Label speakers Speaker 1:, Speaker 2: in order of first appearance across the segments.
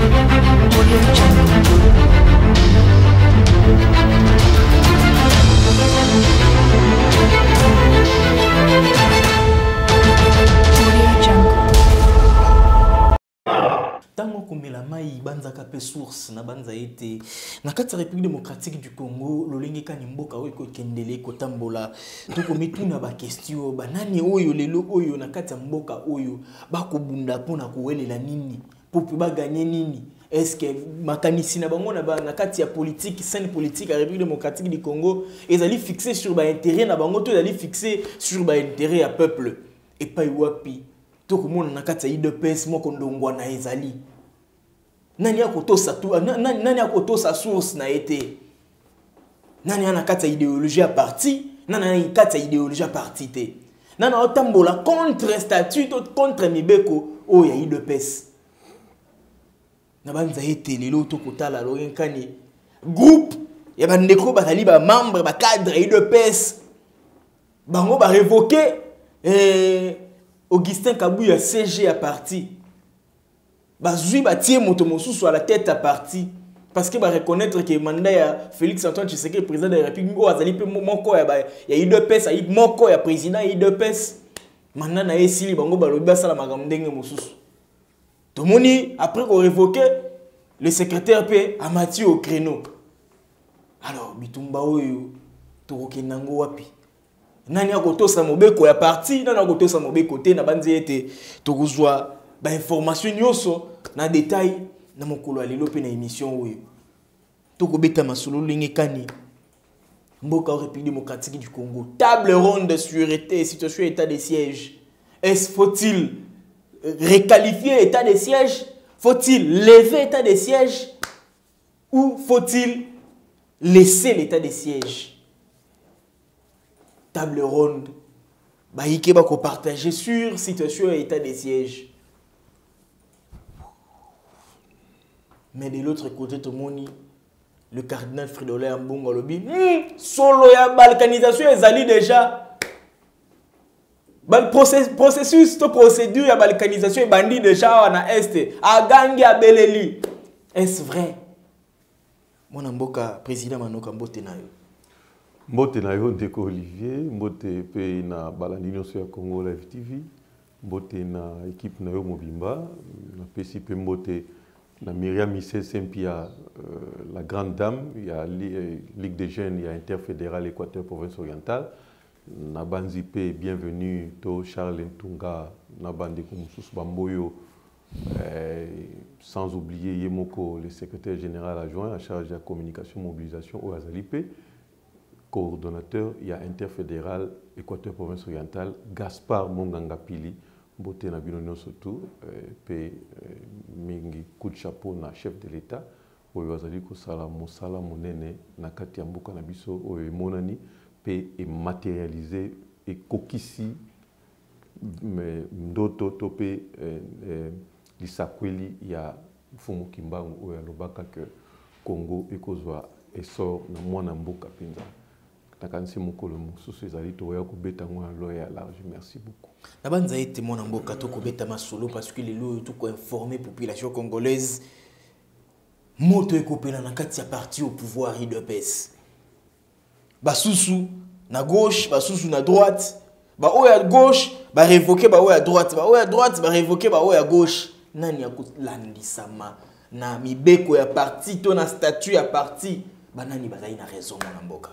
Speaker 1: ntango komela mai banzaka mpe source na banza ye te na kati ya république démocratique du congo lolenge kani mboka oyo ekokendele kotambola. Tokomituna bakestio banani oyo lelo oyo na kati ya mboka oyo bakobunda mpona kowelela nini mpe baganye nini? Estce makanisi na bango na, na kati ya politique scène politique ya république démocratique du congo ezali fixe sur baintérêt na bango to ezali fixe sur baintérêt ya peuple. Wapi? Tokomona na kati ya idps moko ndongwana ezali. Nani akotosa na- nani nani akotosa source na ye nani ana kati ya idéologie ya parti? Nani ya idéologie ya parti te? Contre statut contre mibeko ya na banza ye te lelo tokotala loyenkani groupe ya bandeko bazali bamembre bacadre ya idps bango barevoke eh, augustin kabuya cg ya parti. Bazwi batie moto mosusu à la tête ya parti. Parce que bareconnaître ke mandat ya félix antoine tshisekedi président de la république oyo azali mpe mo- moko ya, ya ayi moko ya président ya idps mandat na ye esili bango balobi basala makambo ndenge mosusu tomoni après korevoke le secrétaire mpe amati au créneau. Alors bitumba oyo tokokenda yango wapi? Nani akotosa mobeko ya parti nani akotosa mobeko te na banzi ete tokozwa bainformation nyonso na detail na mokolo ya lelo mpe na émission oyo. Tokobeta masolo lenge kani. Mboka république démocratique du congo. Table ronde de sûreté situation état de siège est faut-il réqualifier état de siège faut-il lever état de siège ou faut-il laisser l'état de siège table ronde. Bayike bakopartage sur situation ya état de siège mais de l'autre côté tomoni le cardinal fridolin mbongo alobi hmm, solo ya balkanisation ezali déjà processus to procédure ya balkanisation ebandi déjà awa na este agangi abeleli est-ce vrai? Mwana mboka président manoka mbote na yo.
Speaker 2: Mbote na yo ndeko olivier mbote mpe na balandi nyonso ya congo live tv mbote na ekipe na yo mobimba napesi mpe mbote na miriam mise sempia euh, la grande dame ya eh, ligue des jeunes ya interfédéral équateur province orientale na banzi mpe bienvenu to charles ntunga bamboyo. Euh, sans oublier ye moko le secrétaire général adjoint en charge de la communication mobilisation oyo azali mpe coordonnateur ya interfédéral équateur province orientale gaspard monganga pili mbote na bino eh, eh, mingi coup de chapeau na chef de l'état. Oyo azali kosala mosala monene na kati ya mboka na mpe ematerialize ekokisi ndoto to mpe eh, eh, lisakweli ya mfumu kimbangu oyo alobaka ke congo ekozwa essor na mwana mboka mpenza. Nakanisi mokolo mosusu ezali toya kobeta yango na loya ya large. Merci beaucoup.
Speaker 1: Na banza ete mwana mboka tokobeta masolo parce que lelo oyo tokoinforme population congolaise moto ekopela na kati ya parti au pouvoir idps basusu na gauche basusu na droite baoyo ya gauche barevoke baoyo ya droite baoyo ya droite barevoke baoyo ya gauche. Nani akolandisama na mibeko ya parti to na statut ya parti banani bazali na raison mwana mboka?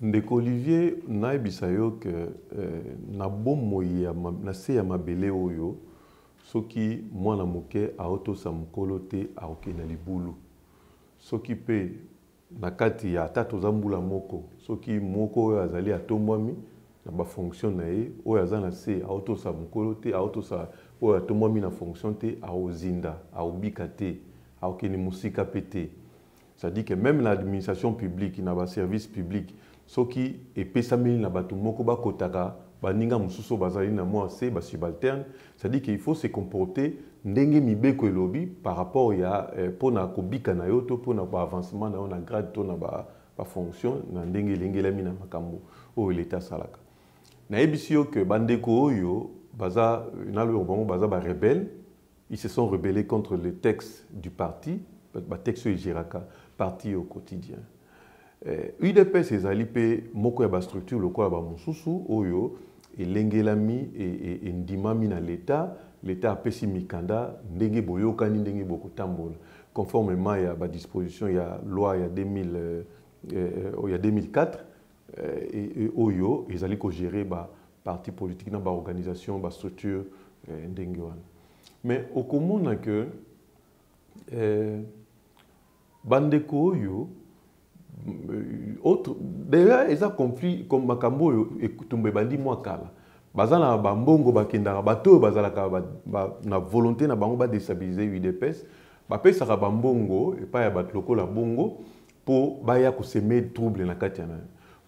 Speaker 2: Ndeko olivier nayebisa yo ke eh, na bomoi na se ya mabele oyo soki mwana moke aotosa mokolo te akokende na libulu. Soki mpe na kati ya ata toza mbula moko soki moko oyo azali atombwami na bafonction na ye oyo aza na se aotosa mokolo te aotosa oyo atombwami na fonction te aozinda aobika te aokende mosika mpe te. C'est-à-dire que même na administration publique na baservice public soki epesameli na bato moko bakotaka baninga mosusu oyo bazali na mwa se basubalterne c'est-à-dire que il faut se comporter ndenge mibeko elobi par rapport ya eh, mpona kobika na yo to mpona baavancement na yo na grade to na ba- bafonction na ndenge elengelami na makambo oyo leta asalaka nayebisi yo ke oyo baza naloyo bango baza barebele ils se sont rebellés contre les textes du parti, le texte Giraka, parti au quotidien. Eh, UDPS moko ya lokola bamosusu oyo elengelami e- e- na leta apesi mikanda ndenge boyokani ndenge bokotambola conformément ya badisposition ya loi ya 2000, euh, euh, ya 2004 euh, e- e- oyo ezali kogere baparti politique na baorganisation bastructure eh, ndenge wana mais okomona ke eh, bandeko oyo euh, autre déjà eza conflit comme makambo etumba ebandi mwa kala baza na bambongo bakendaka bato oyo bazalaka ba, ba, na volonté na bango badestabilize udps bapesaka bambongo epai ya bato lokola bongo mpo baya koseme trouble na kati ya na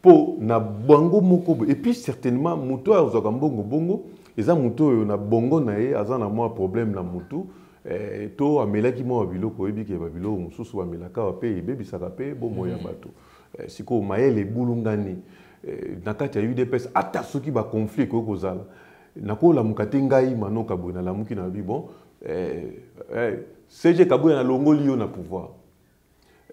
Speaker 2: mpo na bango moko boye epuis certainement moto oyo azwaka mbongo bongo eza moto oyo na bongo na ye aza na mwa problème na motu. Eh, to amelaki mwa babiloko oyebi ke babiloko mosusu bamelaka wa mpe ebebisaka mpe bomoi ya bato. Eh, sikoyo mayele ebulungani. eh, na kati ya udps ata soki baconflit ekoki kozala nakolamuka te ngai mano kaboye nalamuki na bi bon eh, eh, cg kaboye nalongoli yo na pouvoir.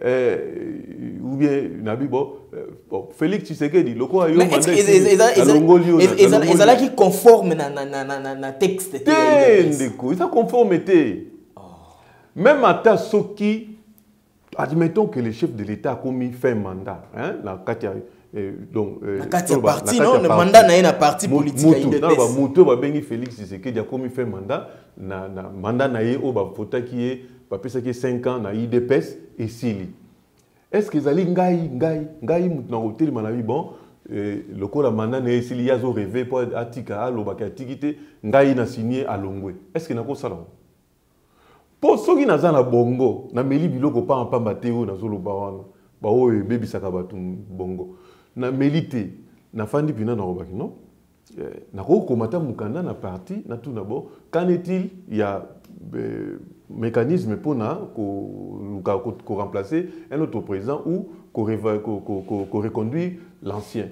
Speaker 2: Eh, ou bien nabi bon, eh, bon félix tshisekedi lokola yo
Speaker 1: Mais
Speaker 2: mandat
Speaker 1: est-ce que
Speaker 2: esili,
Speaker 1: eza- eza-
Speaker 2: nalongoli yo na-
Speaker 1: eza- eza-
Speaker 2: nalongoli yo.
Speaker 1: ezalaki conforme na, na, na, na, na, na texte te
Speaker 2: ndeko eza conforme te même ata soki admettons que le chef de l'état akomi fin mandat hein, na kati ya eh, eh,
Speaker 1: na kati ya
Speaker 2: toloba,
Speaker 1: parti
Speaker 2: na kati
Speaker 1: non?
Speaker 2: ya
Speaker 1: na
Speaker 2: parti.
Speaker 1: mandat na ye na parti
Speaker 2: Mu-
Speaker 1: politique ya
Speaker 2: mutu, na
Speaker 1: UDPS
Speaker 2: bamutu oyo babengi félix tshisekedi akomi fin mandat na, na mandat na ye oyo bavotaki ye bapesaki ye 5 ans na idps esili. Est ce que ezali ngai ngai ngai mutu na kotelema na bi bon eh, lokola mandat na ye esili ye azoreve mpo atika alobaki atiki te ngai na sinie alongwe est ce que nakosala ngo? Mpo soki naza na bongo nameli biloko pambapamba te oyo nazoloba wana baoyo ebebisaka bato bongo nameli te nafandi mpina nakobaki non? Eh, nakoki komata mokanda na parti natuna bo qu'en est-il? Ya eh, mécanisme mpona koluka ko- koremplacer un autre président ou koreconduire l'ancien.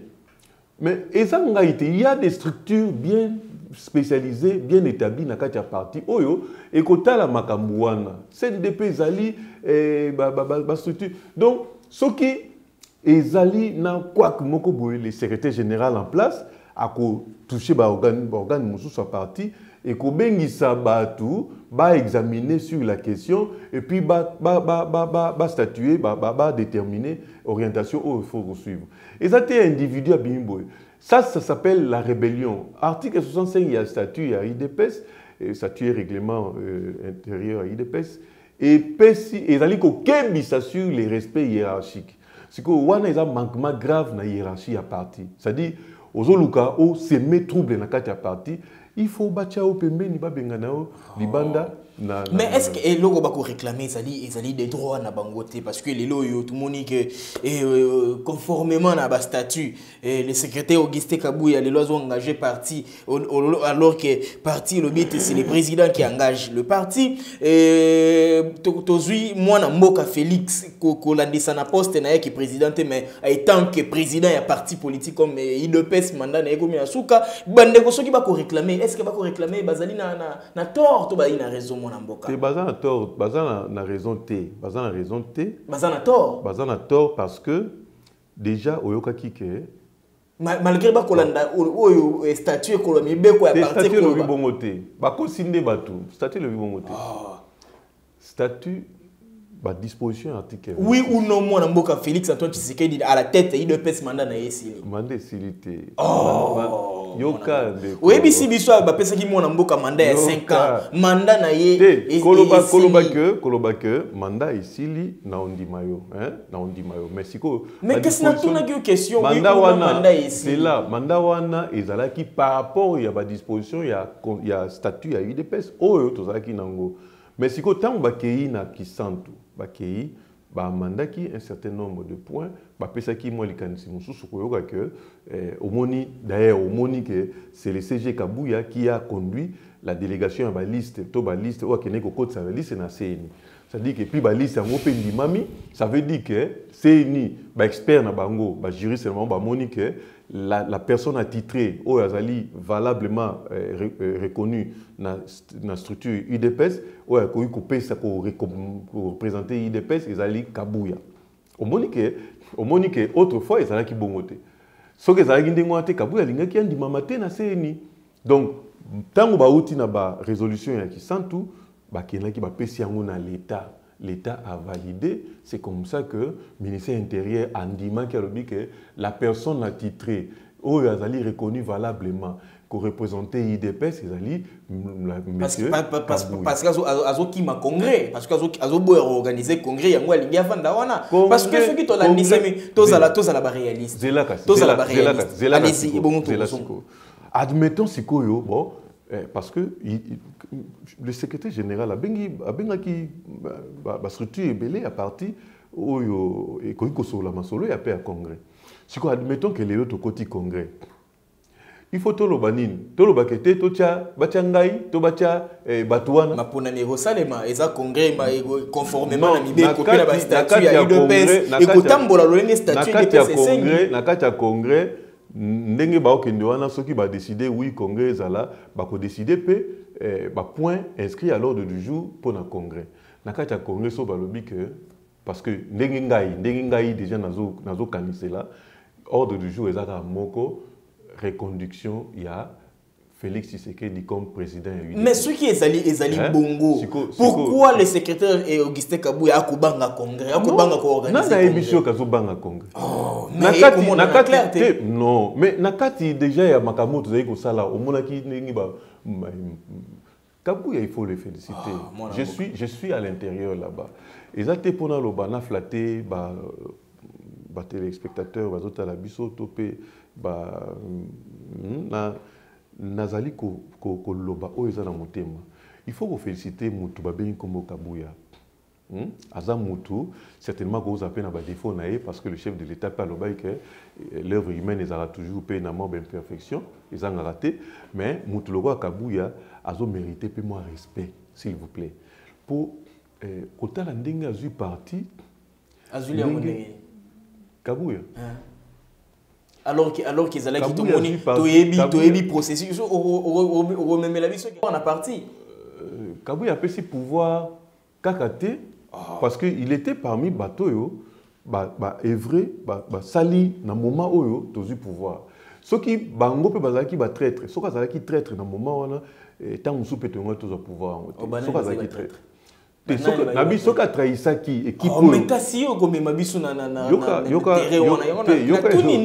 Speaker 2: Mais eza ngai te a des structures bien spécialisées bien établies na kati ya parti oyo ekotala makambo wana. Cdp ezali eh, ba- ba- ba- bastructure donc soki ezali na kwake moko boye le secrétaire général en place akotouche baorgane baorgane mosusu ya parti ekobengisa bato baexamine sur la question et puis bastatuer badétermine orientation il faut kosuivre eza individu abimi ça ça s'appelle la rébellion. Article 65 ya statut ya idps eh, statut et règlement euh, intérieur ya idps epesi ezali kokebisa sur les respects hiérarchiques sikoyo wana eza manquement grave na hiérarchie ya parti. C'est-à-dire ozoluka oseme trouble na kati ya parti il faut batia yo pembeni babengana yo libanda na, na,
Speaker 1: mais est ce que eloko bakoréclame ezali ezali des droits na bango te? Parce que lelo oyo tomoni ke eh, euh, conformément na bastatut eh, le secrétaire auguste kabuya lelo azo engagé parti alors que parti elobi ete c'est le président qui engage le parti. Eh, to- tozwi mwana mboka félix ko- kolandisa na poste na ye ke président te mais étant que président ya parti politique comme eh, idps mandat na ye komi na suka bandeko soki bakoréclame est ce que bakoréclame bazali na, na, na tort to bazali na raison mwana mboka.
Speaker 2: Te baza na tort baza na, na raison te baza na raison te.
Speaker 1: Baza na tort?
Speaker 2: Baza na tort parce que déjà oyokaki ke
Speaker 1: Ma- malgré bakolanda oyo- eh, statut ekoloba mibeko ya parti
Speaker 2: statut elobi
Speaker 1: ekoloba
Speaker 2: bongo te. Bakosi nde bato statut elobi bongo te statut badisposition ya article
Speaker 1: oui ou non mwana mboka félix antoine tshisekedi à la tête idps mandat na ye esili
Speaker 2: manda esili te ma- yoka
Speaker 1: oyebisi biso bapesaki mwana mboka manda ya 5
Speaker 2: Yoka.
Speaker 1: ans manda na ye
Speaker 2: koloba ke koloba ke manda esili na ondima yo hein? na ondima yo. Mais sikoyo
Speaker 1: Mais
Speaker 2: badisposition-
Speaker 1: natunaki yo question,
Speaker 2: manda wana
Speaker 1: manda
Speaker 2: cela manda wana ezalaki par rapport ya badisposition ya, ya statut ya udps oyo tozalaki nango. Mais sikoyo ntango bakei na kisantu bakei bamandaki un certain nombre de points bapesaki mwa likanisi mosusu koyoka ke eh, omoni d'ailleurs omoni ke c'est le cg kabuya qui a conduit la délégation ya baliste to baliste oyo akendeki kokotisa baliste na cni c'est-à-dire que puis baliste yango mpe ndimami ça veut dire que cni baexpert na bango bajuriste na bango bamoni que la, personne attitrée oyo azali valablement euh, euh, reconnu structure udps oyo akoki kopesa koreprésente udps ezali kabuya omoni ke omoni ke autrefois ezalaki bongo te soki ezalaki ndenge wana te kabuya alingaki andimama te na cni donc ntango bauti na barésolution l'état l'état a validé. C'est comme ça que ministère intérieur andimaki alobi ke la personne attitrée oyo azali reconnu valablement koreprésente idps ezali
Speaker 1: parce que que azokima congrès parce que azo- azoboya koorganize congrès yango alingi wana
Speaker 2: Congrès-
Speaker 1: parce que soki tolandisami tozala baréaliste tozala baréaliste
Speaker 2: admettons sikoyo bon parce que le secrétaire général abengi abengaki ba- bastructure ebele ya parti oyo ekoki kosolola masolo ya mpe ya congrès. Sikoyo admettons ke lelo tokoti congrès. Il faut toloba nini tolobaka ete totya batya ngai to batya eh, bato wana
Speaker 1: maponami ekosalema eza congrès conformément na mibeko mpe na bastatut ya udps ekotambola lolenge statut
Speaker 2: na kati ya congrès ndenge baokende wana soki badeside oui congrès ezala bakodeside mpe eh, bapoint inscrit à l'ordre du jour mpo na congrès. Na kati ya congrès so balobi ke parce que ndenge ngai ndenge ngai déjà nazo- nazokanisela ordre du jour eza kaka moko reconduction ya félix tshisekedi comme président ya UDPS.
Speaker 1: mais soki ezali ezali
Speaker 2: Hein?
Speaker 1: bongo.
Speaker 2: Siko-
Speaker 1: pourquoi le secrétaire eh, augustin congrès koorganize
Speaker 2: nani ayebi
Speaker 1: congrès?
Speaker 2: Soki azobanga congrès.
Speaker 1: Mais
Speaker 2: na kati
Speaker 1: ekomona
Speaker 2: na
Speaker 1: na clair
Speaker 2: kati
Speaker 1: te
Speaker 2: te non. Mais na kati déjà ya makambo oyo tozali kosala omonaki ndenge ba ma- kabuya il faut le féliciter.
Speaker 1: Ah,
Speaker 2: je suis je suis à l'intérieur là-bas. Eza te mpona loba na flatte ba biso ba mm, na nazali ko- ko- koloba oyo eza na motema. Il faut kofélicite motu babengi nkombo kabuya. Hmm? aza mutu certainement koza mpe na badéfaut na ye parce que le chef de l'état mpe alobaki ke eh, l'œuvre humaine ezalaka toujours mpe na mwa baimperfection ezangaka te mais mutu lokola kabuya azomérite mpe mwa respect s'il vous plaît. Mpo eh, kotala ndenge azwi parti
Speaker 1: azwili yango
Speaker 2: ndenge. Kabuya.
Speaker 1: Hein? Alors que alors
Speaker 2: Kabuya
Speaker 1: tomoni
Speaker 2: azwi parti-
Speaker 1: toyebi toyebi processus so okomemela biso na parti
Speaker 2: kabuya apesi pouvoir kaka te parce que il était parmi bato oyo baevre basali na moment oyo tozwi pouvoir. Soki bango mpe bazalaki batraître soki azalaki traître na moment wana eh, ntango mosusu mpe tongai tozwa pouvoir yango
Speaker 1: Oh,
Speaker 2: te soki azalaki traître na bi
Speaker 1: batraître.
Speaker 2: soki atrahisaki équipe
Speaker 1: Oh, yo okomema biso natuni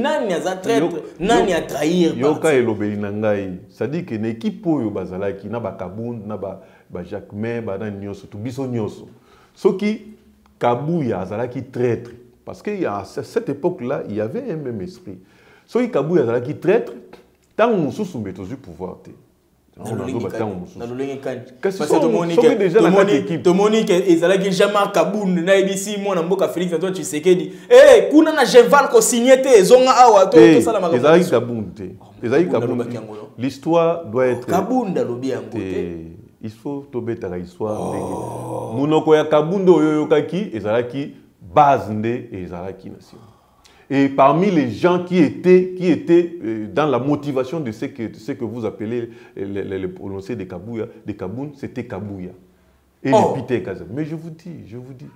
Speaker 1: nani aza traître? nani atrahir
Speaker 2: yoka elobeli na ngai. Cestadire ke na équipe oyo bazalaki na bakabund na ba- bajacquemain banani nyonso to biso nyonso. Soki kabuya azalaki traître parce que à cette époque là il y avait un même esprit. Soki kabuya azalaki traître ntango mosusu mbe tozwi pouvoir te
Speaker 1: Na
Speaker 2: Yango
Speaker 1: lolenge
Speaker 2: nazoba
Speaker 1: kani,
Speaker 2: ntango mosusu
Speaker 1: na lolenge ezalaki jamar nayebisi mwana mboka félix antoine tshisekedi. Eh, kuna na kosigne te ezonga awa
Speaker 2: te. Ezalaki
Speaker 1: no?
Speaker 2: l'histoire doit être
Speaker 1: kabunda alobi yango te.
Speaker 2: Te il faut tobetaka histoire ndenge. Monoko ya kabunda oyo oyokaki ezalaki base nde ezalaki na nsima et parmi les gens qui étaient, qui étaient euh, dans la motivation de ce que, ce que vous appelez le, le, le prononcé de Kabouya, de Kaboun, c'était Kabouya. Et
Speaker 1: Oh.
Speaker 2: le Peter Kazan. Mais je vous dis, je vous dis,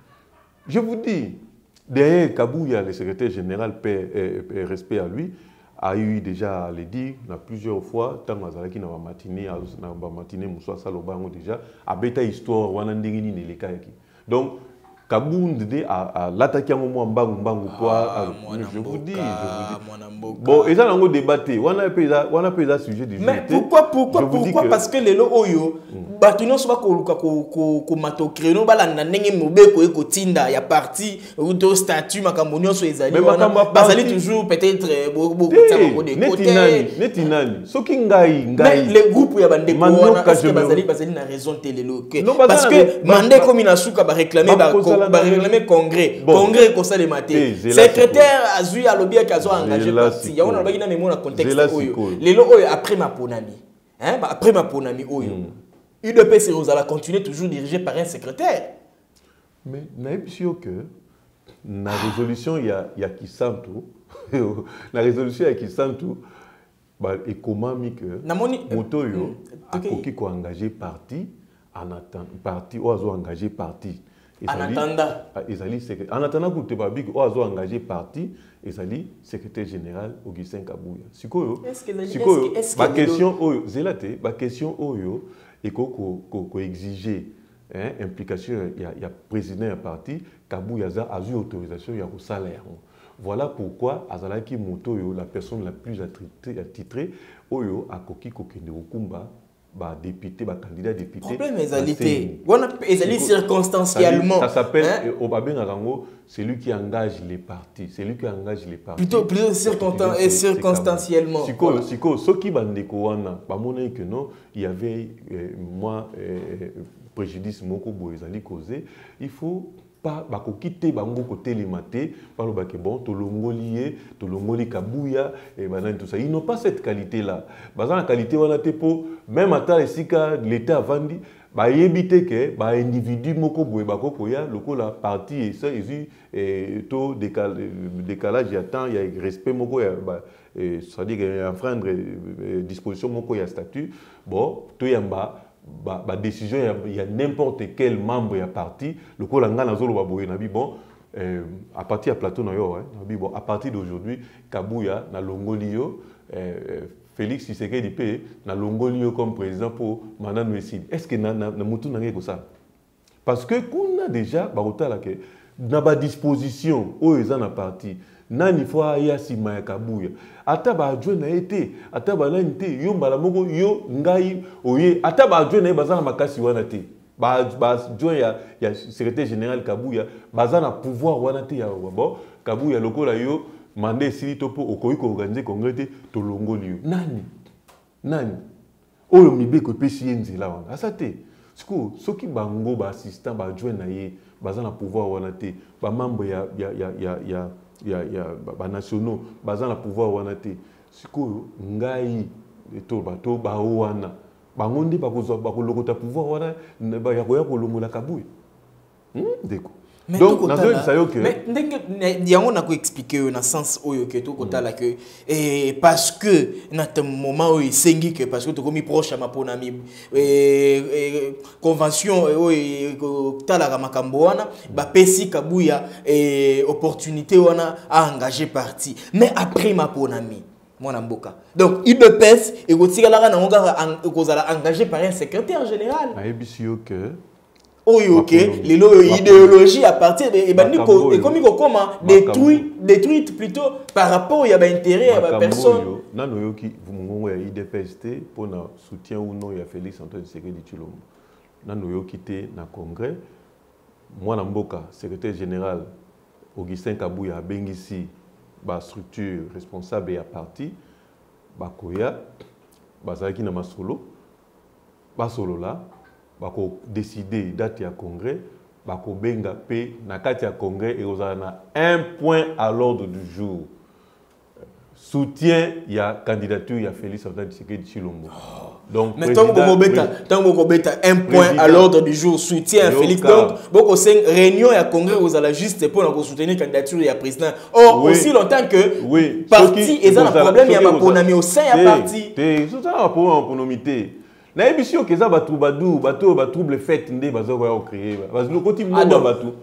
Speaker 2: je vous dis, derrière Kabouya, le secrétaire général, paix, euh, euh, respect à lui, a eu déjà à le dire na plusieurs fois ntango azalaki na bamatinée na bamatinée mosusu asaloba yango déjà abeta histoire wana ndenge nini elekaki donc kabund nde a- alataki yango mwa mbangu
Speaker 1: Ah,
Speaker 2: je vous dis, bon eza nango débat te wana mpe wana mpe eza sujet du
Speaker 1: mais pourquoi pourquoi pourquoi? parce que lelo oyo bato nyonso bakoluka ko- ko- komata okréno balanda ndenge mobeko ekotinda ya parti to statut makambo nyonso ezali wana. bazali toujours peut-être eh, bo- bokotia
Speaker 2: Te,
Speaker 1: bango de
Speaker 2: neti nani soki ngai ngai.
Speaker 1: le groupe ya bandeko wana bazali na raison te lelo? Parce que
Speaker 2: ba-
Speaker 1: ekomi na suka baréclame
Speaker 2: ba- kozala na-
Speaker 1: baréclame congrès. Congrès ekosalema te
Speaker 2: Eh,
Speaker 1: secrétaire azwi alobi yaki azo engagé
Speaker 2: Zela
Speaker 1: parti. Yango nalobaki na memo na contexte oyo. lelo oyo après maponami hein, après maponami oyo udps ozala continuer toujours dirigé par un secrétaire.
Speaker 2: Mais nayebi si yo que na résolution ya, ya kisantu na résolution ya kisantu ekomami
Speaker 1: namoni
Speaker 2: moto oyo
Speaker 1: Mm, toke-
Speaker 2: akoki koengage parti en attend- parti oyo azoengage parti
Speaker 1: En attendant.
Speaker 2: Ezali secré- en attendant kutu babiki oyo azoengage parti ezali secrétaire général augustin kabuya sikoyo
Speaker 1: Est-ce que ezali-
Speaker 2: sikoyo baquestion oyo zela te baquestion oyo ekoki ko- ko- koexige hein, implication ya, président ya parti kabuya aza azwi autorisation ya kosala yango voilà pourquoi azalaki la personne la plus attitrée- oyo akoki kokende kokumba bacandidat député
Speaker 1: problème
Speaker 2: na
Speaker 1: te
Speaker 2: CENI.
Speaker 1: wana mpe ezali
Speaker 2: Siko-
Speaker 1: circonstanciellement
Speaker 2: ça s'appelle
Speaker 1: hein?
Speaker 2: euh, celui qui engage les partis celui qui engage les partis
Speaker 1: Plutôt- plutôt circonstan-
Speaker 2: C'est-
Speaker 1: et
Speaker 2: c'est
Speaker 1: circonstanciellement.
Speaker 2: sikoyo
Speaker 1: Voilà.
Speaker 2: sikoyo soki bandeko wana bamonaki que non il y avait euh, moi euh, préjudice moko ezali cause il faut pas bakoki te bango kotelema te balobaki bon tolongoli ye tolongoli kabuya et banani ça. Ils n'ont pas cette qualité là baza na qualité wana te mpo même ata esika l'état avandi bayebi te ke baindividu moko boye bakokoya lokola parti esa ezwi eh, to décal- décalage ya temps ya respect moko ya ba- eh, c'est-à-dire enfreindre eh, disposition moko ya statut. Bon toyamba ba, ba décision ya, ya n'importe quel membre ya parti lokola nga nazoloba boye nabi bon euh, à partir ya plateau na yo hein, nabi bon à partir d'aujourd'hui kabuya nalongoli yo euh, euh, félix tshisekedi mpe nalongoli yo comme président mpo mandat no esili est ce que na, na, na motu na ngai ekosala parce que kuna déjà bakotala ke na badisposition oyo eza na parti nani fo aya nsima ya kabuya ata baadjoint na ye te ata banani te yo mbala moko yo ngai oye ata baadjoint na ye baza na makasi wana te. Baadjoint ya, ya secrétaire général kabuya baza na pouvoir wana te ya bon kabuya lokola yo manda esili to mpo okoki koorganize congres te tolongoli yo. Nani? Nani? Oyo mibeko epesi ye nzela wana. Asa te sikoyo soki bango baassistant baadjoint na ye baza na pouvoir wana te bamembre ya, ya, ya, ya, ya, ya, ya banationaux baza na pouvoir wana te. Sikoyo ngai to bato bao wana. Bango nde bakolokota pouvoir wana ya koya kolongola kabuye Hmm, ndeko.
Speaker 1: Mais
Speaker 2: donc
Speaker 1: tokotala-
Speaker 2: nazoyebisa yo ke
Speaker 1: mais ndenge ne- yango nakoexplike oyo na sens oyo ke tokotala ke eh, parce que na moment oyo esengi ke parce que tokomi proche ya eh, eh, convention oyo ekotalaka makambo wana bapesi kabuya opportunité wana aengage parti. Mais après maponami mwana mboka. Donc udps ekotikalaka nango kaka en- ekozala engagé par un secrétaire général.
Speaker 2: Nayebisi yo ke
Speaker 1: oyo ke lelo oyo idéologie à partir de ebandi ekomi kokoma détruit détruite plutôt par rapport ya baintérêt ya
Speaker 2: makambo
Speaker 1: bapersone
Speaker 2: nano oyoki mongongo ya idps te mpona soutien uno ya félix antoine tshisekedi tshilombo. Nano oyoki te na congrès. Mwana mboka secrétaire général augustin kabuya abengisi bastructure responsable ya parti. Bakoya bazalaki na masolo. Basolola bakodeside date ya congrès bakobenga mpe na kati ya congrès ekozala na un point à l'ordre du jour. Soutien ya candidature ya félix antoine tshisekedi tshilombo. Donc
Speaker 1: mais ntango
Speaker 2: président-
Speaker 1: bokobeta ntango bokobeta un point à l'ordre du jour soutien à félix donc bokoseng réunion ya congrès kozala juste mpona kosoutenir candidature ya président. Or
Speaker 2: Oui.
Speaker 1: aussi longtemps que
Speaker 2: oui.
Speaker 1: parti
Speaker 2: soki
Speaker 1: eza na
Speaker 2: ekozala-
Speaker 1: problème ya maponami au sein ya parti.
Speaker 2: te soki eza na problème maponami te nayebi si yoke eza batroubadou bato oyo batrouble fete nde baza koya kocreye balokoti mbongo ya bato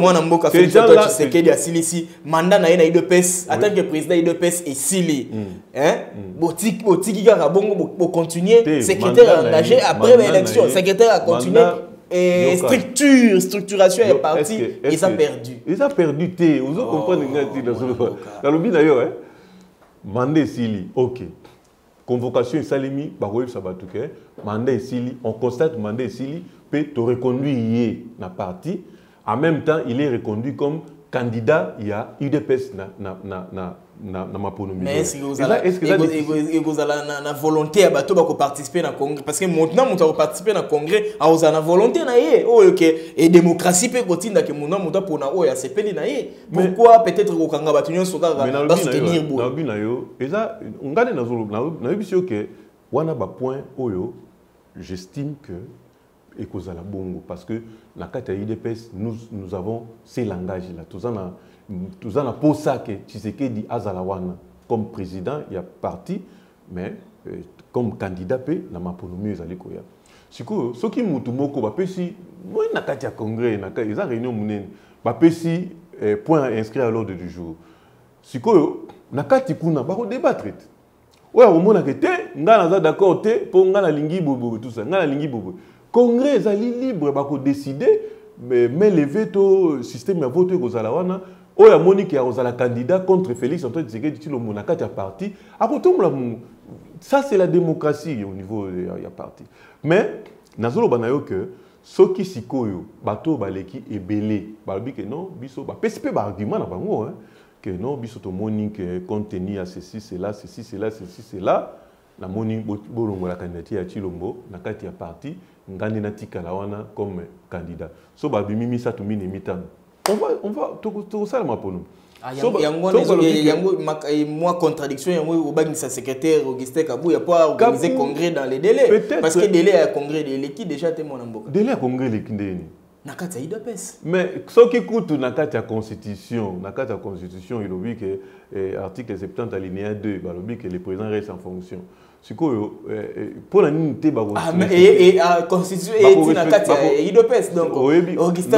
Speaker 1: mwana mboka félix antoine tshisekedi asilisi. Mandat na ye na idps en tant que président idps esili Hein? Botiki- botiki kaka bongo bo- bocontinue secrétaire engagé après baélection secrétaire a continué.
Speaker 2: Mandat- yoka.
Speaker 1: structure structuration ya parti eza perdu.
Speaker 2: Eza perdu te. Ozo comprendre ngai ti nalobi na yo eh? manda esili ok convocation esalemi bakoyebisa bato on constate manda esili mpe toreconduire ye na parti en même temps il est reconduit comme candidat ya udps na, na, na, na, na, na mapono
Speaker 1: mais est-ce que
Speaker 2: Eza-
Speaker 1: ozala-
Speaker 2: est-ce que
Speaker 1: na- na volonté ya bato bakoparticipe na congrès? Parce que maintenant moto akoparticipe na congrès na volonté na mpona oyo asepeli na ye.
Speaker 2: Mais-
Speaker 1: pourquoi peut-être bato
Speaker 2: na yo, na oyo j'estime que ekozala bongo. Parce que na kati ya idps nous, nous avons ces langages là na, toza na posa ke tshisekedi azala wana. Comme président ya parti mais euh, comme candidat mpe na maponomi oyo ezali koya. Sikoyo soki mutu moko bapesi moi ya congrès eza réunion monene bapesi eh, point à inscrire à l'ordre du jour. Sikoyo na kati kuna bakodébattre te oyo akomonaka te ngai naza d'accord te mpo ngai nalingi tout ça ngai nalingi boboye. Congrès ezali libre bakodécide mai leve to système ya vote ekozala wana oyo amoni ke akozala candidat contre félix antoine tshisekedi tshilombo na kati ya parti akotombola ça c'est la démocratie au niveau ya, parti. Mais nazoloba na yo ke soki sikoyo bato oyo baleki ebele balobi ke non biso bapesi mpe baargument na bango hein, que non biso tomoni ke ceci cela ceci cela ceci cela namoni bo- bolongola candidature chilombo na kati ya parti nga nde natikala wana comme candidat. Mine mitano on va, on va toko- tokosala mapono So ba-
Speaker 1: yango
Speaker 2: so
Speaker 1: wana
Speaker 2: balobi
Speaker 1: ezo-
Speaker 2: ke-
Speaker 1: yango mak- eh, mwa contradiction yango obangisa secrétaire augustin kabuya po
Speaker 2: Kabu-
Speaker 1: congrès dans les délais. parce que délai ya congrès eleki déjà te mona mboka
Speaker 2: dele ya congrès eleki ndeni
Speaker 1: na kati ya
Speaker 2: mais soki kutu na kati ya constitution na kati ya constitution elobi ke eh, article 70 alinéa 2 balobi ke le président reste en fonction. Sikoyo eh, eh, na nini te
Speaker 1: Ah, et, ah,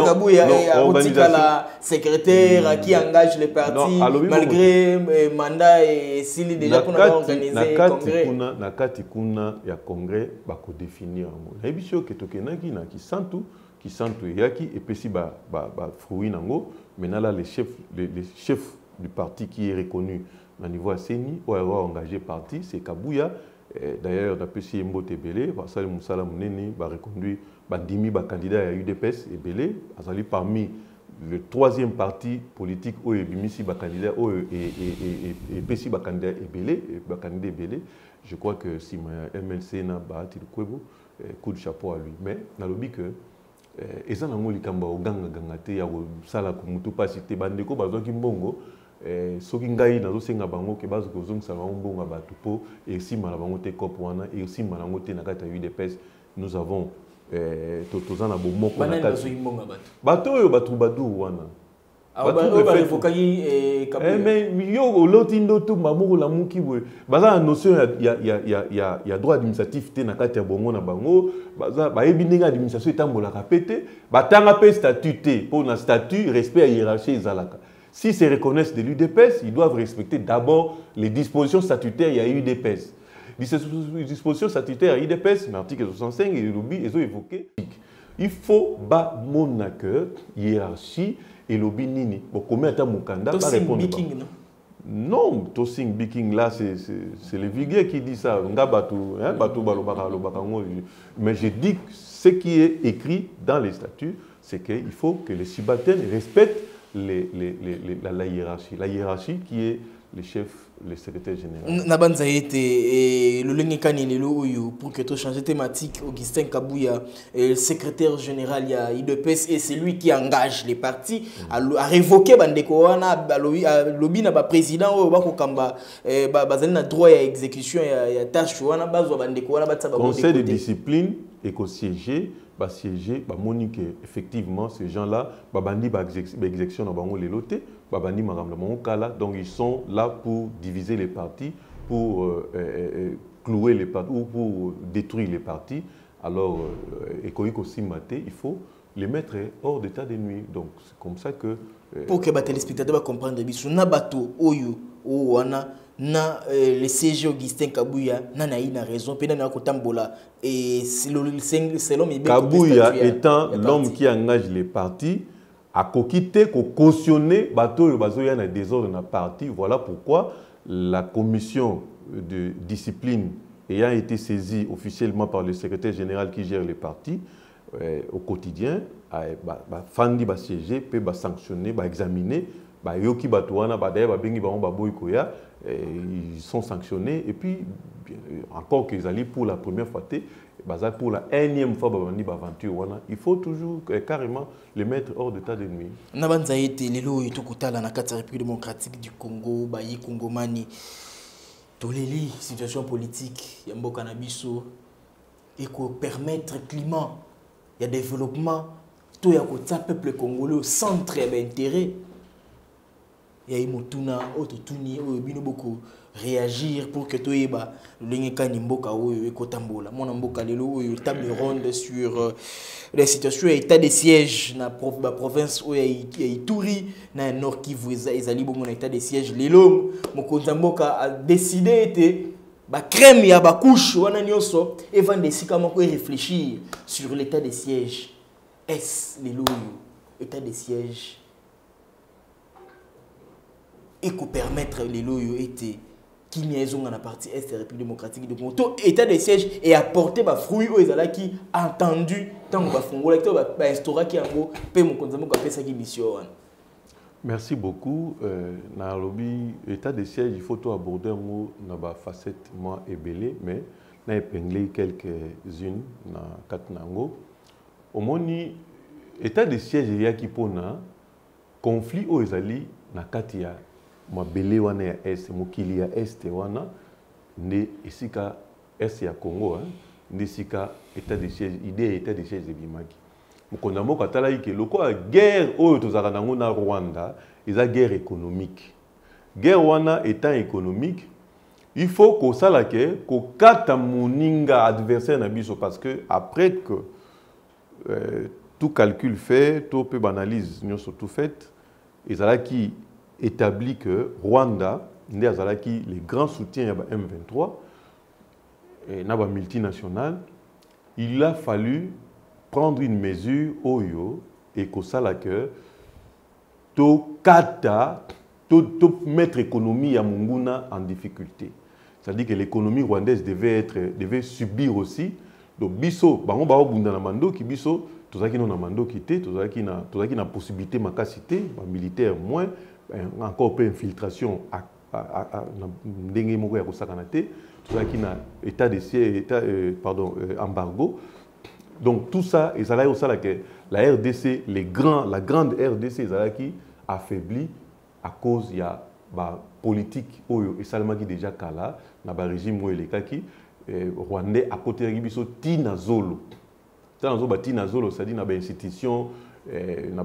Speaker 1: kabuya eh, akotikala secrétaire qui engage les partis
Speaker 2: Non, alobi
Speaker 1: malgré eh, mandat esili déjà
Speaker 2: na
Speaker 1: mpona
Speaker 2: kati- na kati
Speaker 1: congrès.
Speaker 2: kuna ya congrès bakodéfinir yango nayebi so ke tokendaki na kisantu kisantu eyaki epesi bafruit ba, ba fruit nango maintenant là le chef, le, le chef du parti qui est reconnu na niveau ya seni oyo aengagé parti c'est kabuya. D'ailleurs napesi ye mbote ebele basali mosala monene bareconduire bandimi bakandidat ya udps ebele azali parmi le troisième parti politique oyo ebimisi bakandidat oyo e- e- e- e- epesi bakandidat ebele e- bakandidat ebele je crois que ya mlc na lukwebo eh, coup de chapeau à lui. Mais que eh, eza nango likambo ya kogangaganga te ya kosala motu mpasi te. Bandeko bazwaki mbongo eh, soki ngai nazosenga bango ke baza kozongisa bango mbongo ya bato mpo esimba na bango te cope wana esimba nango te na kati ya udps nous avons eh, to- toza na bomoko
Speaker 1: bato?
Speaker 2: Oyo batroubadour wana yo oloti ndoto maboko lamuki boye baza na notion ya, ya, ya, ya, ya, ya droit administratif te na kati ya bongo na bango baza bayebi ndenge administration etambolaka mpe te batanga mpe statut te mpo na statut respect ya hiérarchie ezalaka. Si se reconnaissent de l'udps ils doivent respecter d'abord les dispositions statutaires ya udps disposition statutaire ya udps na article 65 elobi ezoévoke il faut bamona ke hiérarchie elobi nini? Bokomi ata mokanda barépondre
Speaker 1: non?
Speaker 2: Non, Tossing Biking, là, c'est le Viguier qui dit ça. Nga hein, balobaka, Mais je dis que ce qui est écrit dans les statuts, c'est qu'il faut que les subalternes respectent les, les, les- la, la hiérarchie. La hiérarchie qui est le chef, le secrétaire général.
Speaker 1: na banza ete lolenge ekani lelo oyo pour que tochange thématique augustin kabuya eh, secrétaire général ya idps et c'est lui qui engage les partis alo- arévoke bandeko. Wana alobi alobi na baprésident oyo bakokamba eh, ba- bazali na droit ya exécution ya, ya tâche wana bazwa bandeko wana batia bango
Speaker 2: Conseil de discipline et qu'au siéger, bah siéger, bah monique effectivement ces gens-là, bah bandi bah exécution dans bango les lotés, bah bandi kala, donc ils sont là pour diviser les partis, pour euh, euh, euh, clouer les partis ou pour détruire les partis. Alors, euh, et aussi maté, il faut les mettre hors d'état de nuit. Donc c'est comme ça que euh,
Speaker 1: pour que batelespectateur bacomprendre biso na bato oyo oyo wana na euh, le cg augustin kabuya ayi na raison mpe nani akotambola eh, selon mibeko mpe
Speaker 2: Kabouya
Speaker 1: statut ya-
Speaker 2: étant l'homme qui engage les partis, a quitté, ko cautionner bateau oyo bazoya na désordre na parti. Voilà pourquoi la commission de discipline ayant été saisie officiellement par le secrétaire général qui gère les partis euh, au quotidien, a ba, ba fandi ba siéger, pe ba sanctionner, ba examiner, ba yoki bato wana ba d'ailleurs ba bengi bango ba boy koya, eh, ils sont sanctionnés. Et puis euh, encore qu'ils allaient pour la première fois té, baza pour la énième fois babandi baventure wana. Il faut toujours euh, carrément les mettre hors d'état de nuit
Speaker 1: na banza ete lelo oyo tokotala na kati ya république démocratique du congo bayi kongomani toleli situation politique ya mboka na biso ekopermettre climat ya développement to ya kotia peuple congolais au centre ya baintérêt yai motuna oyo totuni oyo bino boko réagir pour que toyeba lolenge kani mboka oyo ekotambola mwana mboka lelo oyo table ronde sur euh, la situation ya état de siège na baprovince oyo ya ya ituri na ya nord kivu eza- ezali na état de siège lelo mokonzi ya mboka adécide ete bacrème ya bacouche wana nyonso evanda esika moko eréfléchir sur l'état de siège est lelo oyo état de siège ekopermettre lelo oyo ete kimia ezonga na partie est ya république démocratique du congo to état de siège eapporte bafruit oyo ezalaki entendu ntango bafungolaki to ba- bainstauraki yango mpe mokonzi moko apesaki mission
Speaker 2: Merci beaucoup. Euh, na état de siège, il faut tout aborder mot na ba facette moi ébélé, mais na épinglé quelques-unes na katnango. Au moni état de siège il y a qui pona conflit au ezali na kati ya mabele wana ya est mokili ya est wana nde esika est ya Congo nde esika état de siège idée ya état de siège ebimaki. Mokonzi ya mboka atalaki ke lokola guerre oyo tozalaka nango na rwanda eza guerre économique. Guerre wana étant économique il faut kosala ke kokata moninga adversaire na biso parce que après que euh, tout calcul fait to mpe baanalyse nyonso tout faite ezalaki établi que rwanda azalaki le grand soutien ya ba m23 eh, na bamultinationale il a fallu prendre une mesure oyo ekosala ke tokata to, to mettre économie ya monguna en difficulté. C'est-à-dire que l'économie rwandaise devait être devait subir aussi. Donc biso bango baobunda na mandoki biso tozalaki no na mandoki te tozalaki na, tozalaki na possibilité makasi te bamilitaire moins encore mpe infiltration ndenge moko ya kosakana te tozalaki na état de siège état, euh, pardon, euh, embargo. Donc tout ça ezalaki kosala ke la rdc les grands, la grande rdc ezalaki affaibli à cause ya bapolitique oyo esalemaki déjà kala na barégime oyo elekaki eh, rwandais akotelaki biso ntina zolo. Ntina zolo batina zolo cestadi na bainstitution eh, na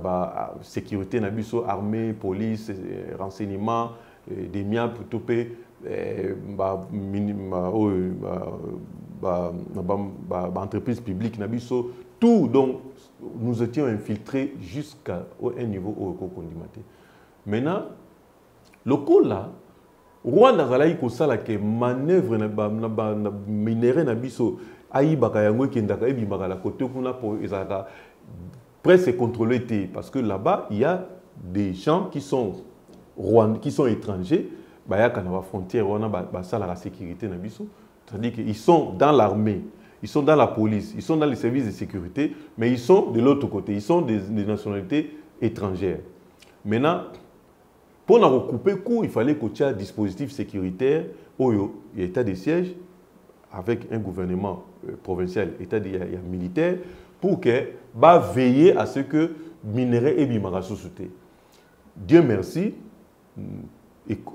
Speaker 2: biso armée police eh, renseignement eh, demiap to mpe oyo ba- ba- na ba- ba- baentreprise publique tout. Donc nous étions infiltrés jusqu'à un niveau oyo kokondima te maintenant lokola rwanda azalaki manœuvre presque contrôlé te parce que là-bas il y a des gens qui sont qui sont étrangers. Bayaka na bafrontière wana ba- basalaka sécurité na biso c'est-à-dire qu'ils sont dans l'armée ils sont dans la police ils sont dans les services de sécurité mais ils sont de l'autre côté ils sont des, nationalités étrangères. Maintenant pour na recouper court il fallait kotia un dispositif sécuritaire ya état de siège avec un gouvernement euh, provincial état militaire pour que ba veiller à ce que minerai susu te dieu merci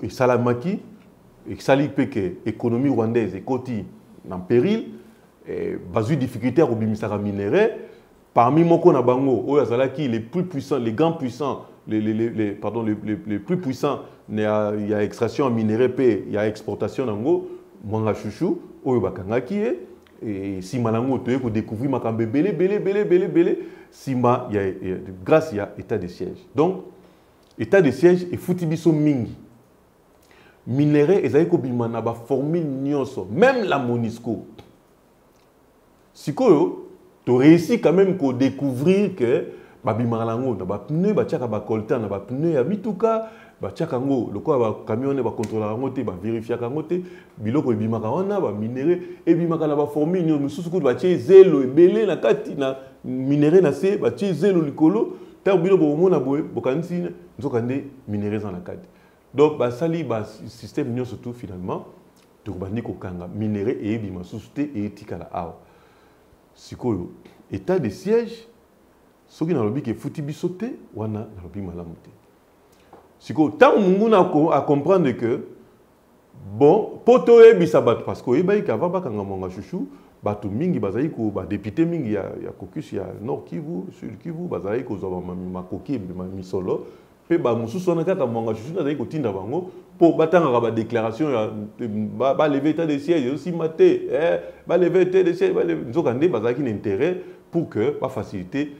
Speaker 2: esalamaki esali mpe ke économie rwandaise ekoti na péril eh, bazwi difficulté ya kobimisaka minerai. Parmi moko na bango oyo azalaki les plus puissants les grands puissants les, les, les, pardon, les, les, plus puissants ya, ya extraction ya minerai mpe ya exportation nango mwanga chouchou oyo bakangaki ye e nsima nango toye kodécouvrir makambo ebele ebele ebele ebele ebele nsima ya, ya, grâce ya état de siège. Donc état de siège efuti biso mingi. Minerai ezali kobima na baformule nyonso même la monisco. Sikoyo toréussi quand même kodécouvrir ke babimaka nango na bapneu batiaka bacoltan na bapneu ya mituka batiaka yango lokola bakamion wana bakontrolaka yango te bavérifiaka yango te. Biloko ebimaka wana baminere ebimaka na nyonso mosusu kutu batie zelo ebele na kati na minere na se batie zelo likolo. Ntango bino bomona boye bokanisi nzoka nde minere eza na kati. Donc basali basystème nyonso tu finalement tokobandi kokanga. Minere eyebima susu te eyetikala awa. Sikoyo état de siège soki nalobi ke efuti biso te wana nalobi malamu te sikoyo ntango monguna acomprendre que bon mpo toyebisa bato parce que oyebaki ke ava bakanga mwanga chuchu bato mingi bazali ko badepute mingi ya, ya caucus ya nord kivu sud kivu bazali kozwa makoki misolo mpe bamosusu wana kaka mwanga chuchu azali kotinda bango mpo batangaka badéclaration ya ba- baleve état de siège te eh, baleve état de siège nzoka nde bazalaki na intérêt pour que bafacilité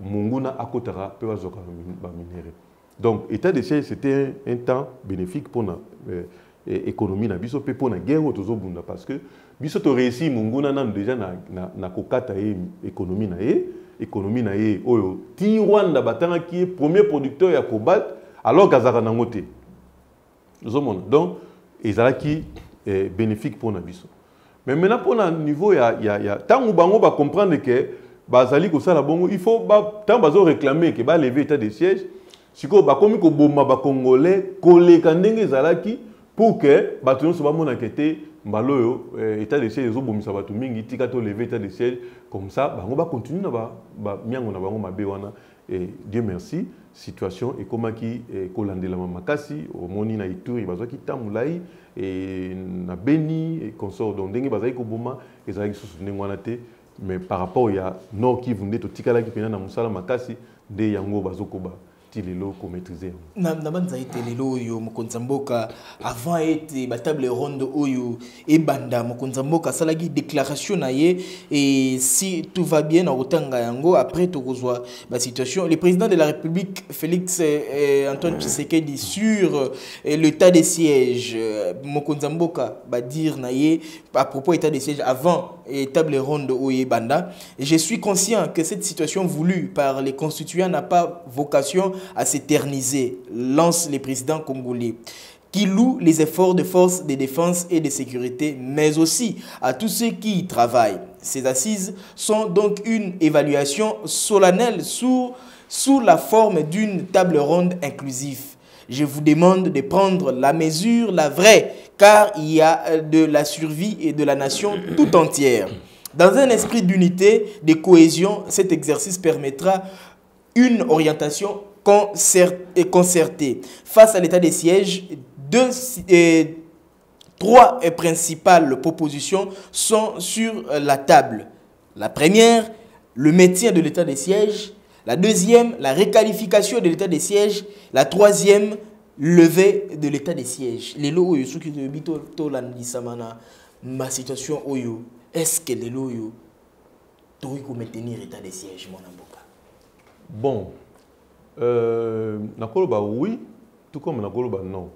Speaker 2: monguna akotaka mpe bazwaka bami- baminere donc état de siège c'était un, un temps bénéfique mpona euh, eh, économie na biso mpe mpona guerre oyo tozobunda. Parce que biso toréussi monguna nanu déjà na, na, na kokata ye économie na ye économie na ye oyo ti rwanda batangaki ye premier producteur ya cobalt alors kazalaka nango te. Ozomona donc ezalaki eh, bénéfique mpona biso. Mais maintenant mpona niveau ya, ya, ya ntango bango bacomprendre ke bazali kosala bongo il faut ba- ntango bazoréclame ke baleve état de siège sikoyo bakomi koboma bacongolais koleka ndenge ezalaki pour ke bato nyonso bamonaka te mbala oyo eh, état de siège ezobomisa bato mingi tika toleve état de siège comme ça bango bacontinue na bamiango na bango mabe wana. Dieu merci situation ekomaki eh, kolandelama makasi omoni na ituri bazwaki ntan molai e, na beni consort. Donc ndenge bazalaki koboma ezalaki susu ndenge wana te. Mais par rapport ya nord kivu nde totikalaki mpena na mosala makasi nde yango bazokoba ti lelo komaîtrise
Speaker 1: na banza ete lelo oyo mokonzi ya mboka avant ete batable ronde oyo ebanda mokonzi ya mboka asalaki déclaration na ye et si tout va bien na kotanga yango après tokozwa basituation le président de la république félix eh, antoine tshisekedi sur eh, l'état de siège mokonzi ya mboka badire na ye à propos état de siège avant et table ronde oyo ebanda. Je suis conscient que cette situation voulue par les constituants n'a pas vocation à s'éterniser lance le président congolais qui loue les efforts de forces de défense et de sécurité, mais aussi à tous ceux qui y travaillent. Ces assises sont donc une évaluation solennelle sous, sous la forme d'une table ronde inclusive. Je vous demande de prendre la mesure, la vraie, car il y a euh, de la survie et de la nation tout entière. Dans un esprit d'unité, de cohésion, cet exercice permettra une orientation concertée. Face à l'état des sièges, deux, euh, trois euh, principales propositions sont sur euh, la table. La première, le maintien de l'état des sièges. La deuxième, la réqualification de l'état des sièges. La troisième, levée de l'état des sièges. lelo oyo soki toyebi to- tolandisama ma situation oyo est ce que lelo oyo tokoki komaintenir état des sièges mwana mboka?
Speaker 2: Bon, euh, nakoloba oui, tout comme nakoloba non.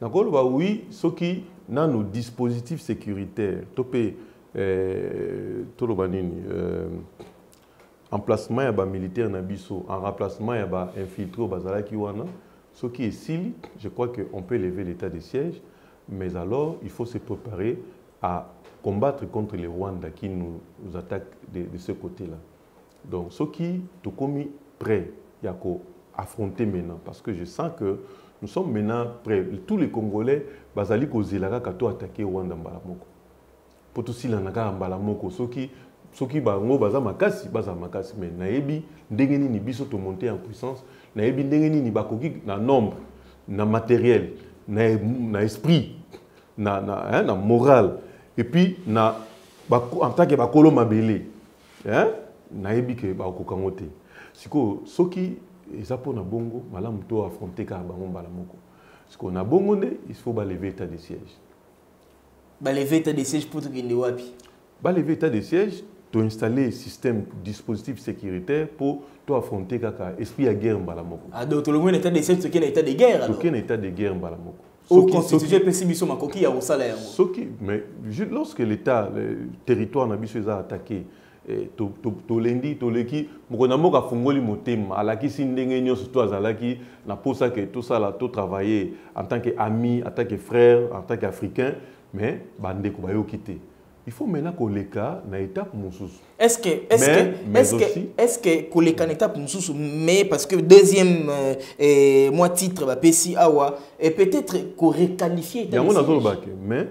Speaker 2: Nakoloba oui, ce qui dans nos dispositifs sécuritaires, topé, euh, toloba nini, euh, emplacement ya ba militaire na biso, en remplacement ya ba infiltré bazalaki wana, ce qui est sili, je crois qu'on peut lever l'état de siège, mais alors il faut se préparer à combattre contre les Rwandais qui nous, nous attaquent de, de ce côté-là. Donc, ce qui tout prêt, il y a qu'à affronter maintenant, parce que je sens que nous sommes maintenant prêts. Tous les Congolais, bazali ko zelaka kato attaquer Rwanda mbala moko. Po to sila naka mbala moko soki bango baza makasi baza makasi mais nayebi ndenge nini biso to monter en puissance nayebi ndenge nini na nombre na matériel na, na esprit na, na, hein, na moral et puis na bako- en tant que bakolo mabele hein? nayebi ke sikoyo soki eza mpona bongo malamu to affronte kaka bango mbala moko. Sikoyo na bongo nde il faut baleve état de siège.
Speaker 1: Baleve état des sièges mpo tokende wapi?
Speaker 2: Baleve état de siège toinstalle système dispositif sécuritaire mpo to affronte kaka esprit ya guerre mbala moko.
Speaker 1: Ah, donc tolongwe na état des sièges tokende na état de guerre alors?
Speaker 2: Toke na état de guerre mbala moko.
Speaker 1: Constitution epesi biso makoki ya kosala yango
Speaker 2: soki mais lorsque l'état le territoire na biso eza attaqué eh, to- to- tolendi toleki mokonzi ya mboka afungoli motema. Alakisi ndenge nyonso to azalaki na mposa ke tosala totravailler en tant que ami en tant que frère en tant qu'africain. Mais bandeko bayoki te. Il faut maintenant koleka na étape mosusu.
Speaker 1: Est ce que est ce
Speaker 2: Mais-
Speaker 1: que
Speaker 2: mais
Speaker 1: est ce que
Speaker 2: aussi-
Speaker 1: est ce que koleka na étape mosusu mais parce que deuxième euh, eh, moi titre bapesi awa et peut-être korequalifie état
Speaker 2: yango nazolobake mais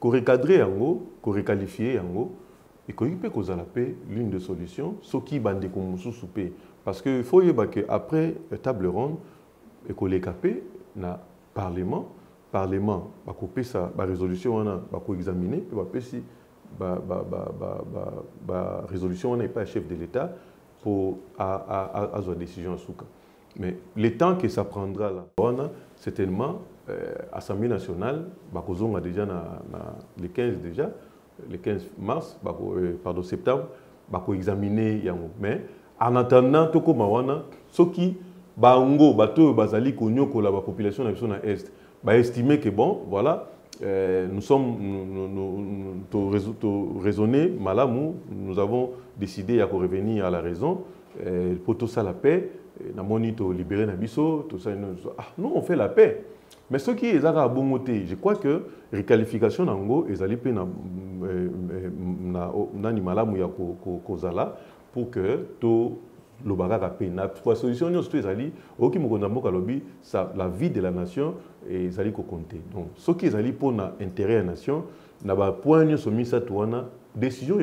Speaker 2: korecadre yango korequalifie yango ekoki mpe kozala mpe l'une de solution soki bandeko mosusu mpe. Parce que faut yeba ke après table ronde ekoleka mpe na parlement parlement bakopesa barésolution wana bakoexamine mpe bapesi ba, ba, ba, ba, ba, ba résolution wana epai ya chef de l'état pour azwa décision ya suka. Mais le temps que ça prendra là wana certainement euh, assemblée nationale bakozonga déjà na, na le 15 déjà le 15 mars bako, euh, pardon septembre bakoexamine yango. Mais en attendant tokóma wana soki bango bato bazali konyokola bapopulation na biso na est baestime que bon voilà euh, nous sommes nous, nous, nous, to, raison- to raisonner malamu nous avons décidé ya revenir à la raison euh, po tosala paix euh, namoni na biso tosali nini, so- ah, on fait la paix mais soki eza kaka bongo te je crois que requalification na yango ezali mpe na, nani malamu ya ko- ko- kozala pour que toloba kaka mpe na basolution nyonso to ezali oyoki la vie de la nation ezali kokonte donc soki ezali mpona intérêt ya nation na bapoint nyonso misato wana décision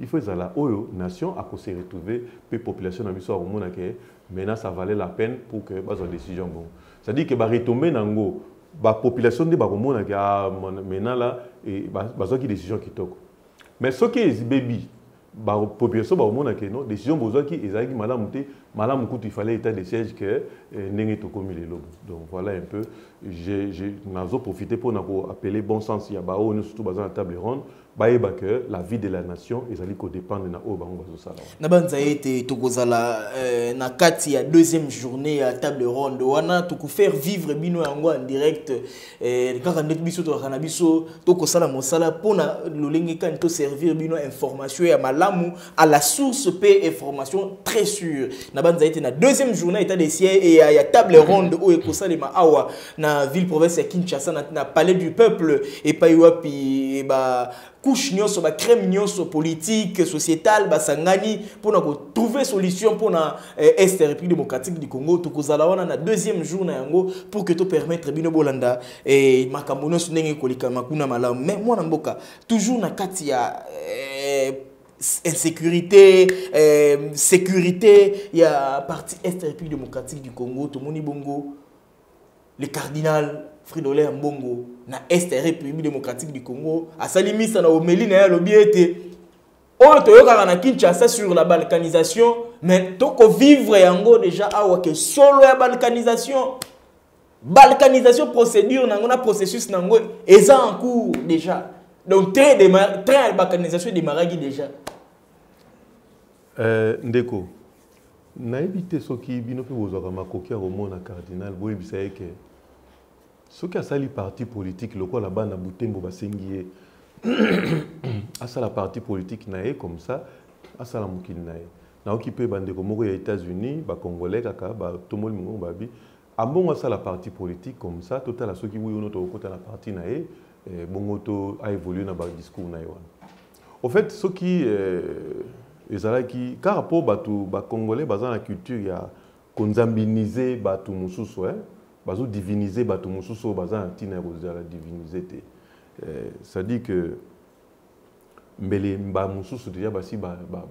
Speaker 2: il faut ezala oyo nation akose retrouver mpe population na biso akomona ke maintenant ça la peine pour que bazwa décision c'est à dire que baretombe nango bapopulation nde bakomona ke ah, mon- maintenant la eh, ba- bazwaki décision kitoko. Mais soki ezibebi bapopulation bakomona ke non décision bozwaki ezalaki malamu te malamu kutu il fallait état de siège ke eh, ndenge tokomi lelo. Donc voilà un peu j'ai- j'ai- nazoprofite mpona koappele bon sens ya baoyo nyonso surtout baza na table ronde bayeba ke la vie de la nation ezali kodépendre na oyo bango bazosala
Speaker 1: na banza ete tokozala euh, na kati ya deuxième journée ya table ronde wana tokofaire vivre bino yango en direct euh, kaka ndeti biso tokaka na biso tokosala mosala mpona lolenge kani toservir bino information ya malamu à la source mpe information très sûre. Na banza ete na deuxième journée état de siège ya, table ronde oyo ekosalema awa na ville province ya kinshasa na, palais du peuple epai wapi ba couche nyonso bacrème nyonso politique sociétale basangani mpona kotrouver solution mpona eh, est république démocratique du congo. Tokozala wana na deuxième jour na yango pour que topermettre bino bolanda eh, makambo nyonso ndenge ekolikama kuna malamu. Mais mwana mboka toujours na kati ya eh, insécurité sécurité ya parti est république démocratique du congo. Tomoni bongo le cardinal fridolin mbongo na est ya république démocratique du congo asali misa na omeli na ye alobi ete oyo toyokaka na kinshasa sur la balkanisation mais tokovivre yango déjà awa ke solo ya balkanisation. Balkanisation procédure nango na processus nango eza en cours déjà donc déma- train ya balkanisation edemaraki déjà
Speaker 2: Euh, ndeko nayebi te soki bino mpe bozwaka makoki ya komona cardinal boyebisa ye ke soki asali parti politique lokola bana butembo basengi ye asala parti politique na comme ça asala mokili na ye nayoki mpe bandeko moko ya états-unis bacongolais kaka batomoli mongongo babi ambongo asala parti politique comme ça totala soki wi ono tokokota na parti na ye eh, bongo to aévolue na badiscours na ye au fait soki euh, ezalaki kaka mpo bato bacongolais baza na culture ya konzambinize bato mosusu eh? Bazodivinize bato mosusu oyo baza na ntina ya kozala divinize te. Eh, c'est-à-dire que mbele mba mosusu deja basi bake ba,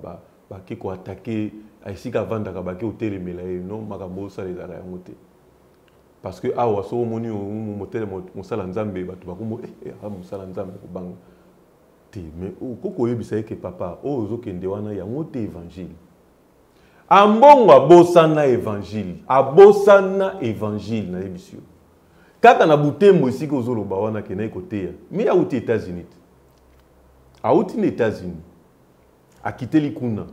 Speaker 2: ba, koatake esika avandaka bake kotelemela ye non makambo osala ezalaka yango te. Parce que awa so omoni mosala nzambe bato bakombo eh, eh, mosala nzambe kobanga. Te mais okoko oyebisa ye ke papa oyo ozokende wana yango te évangile ambongo abosana évangile abosana évangile nayebisi yo. Kaka na butembo esika ozoloba wana ke naye koteya mi awuti états-unis te. Awuti na états-unis akiteli kuna.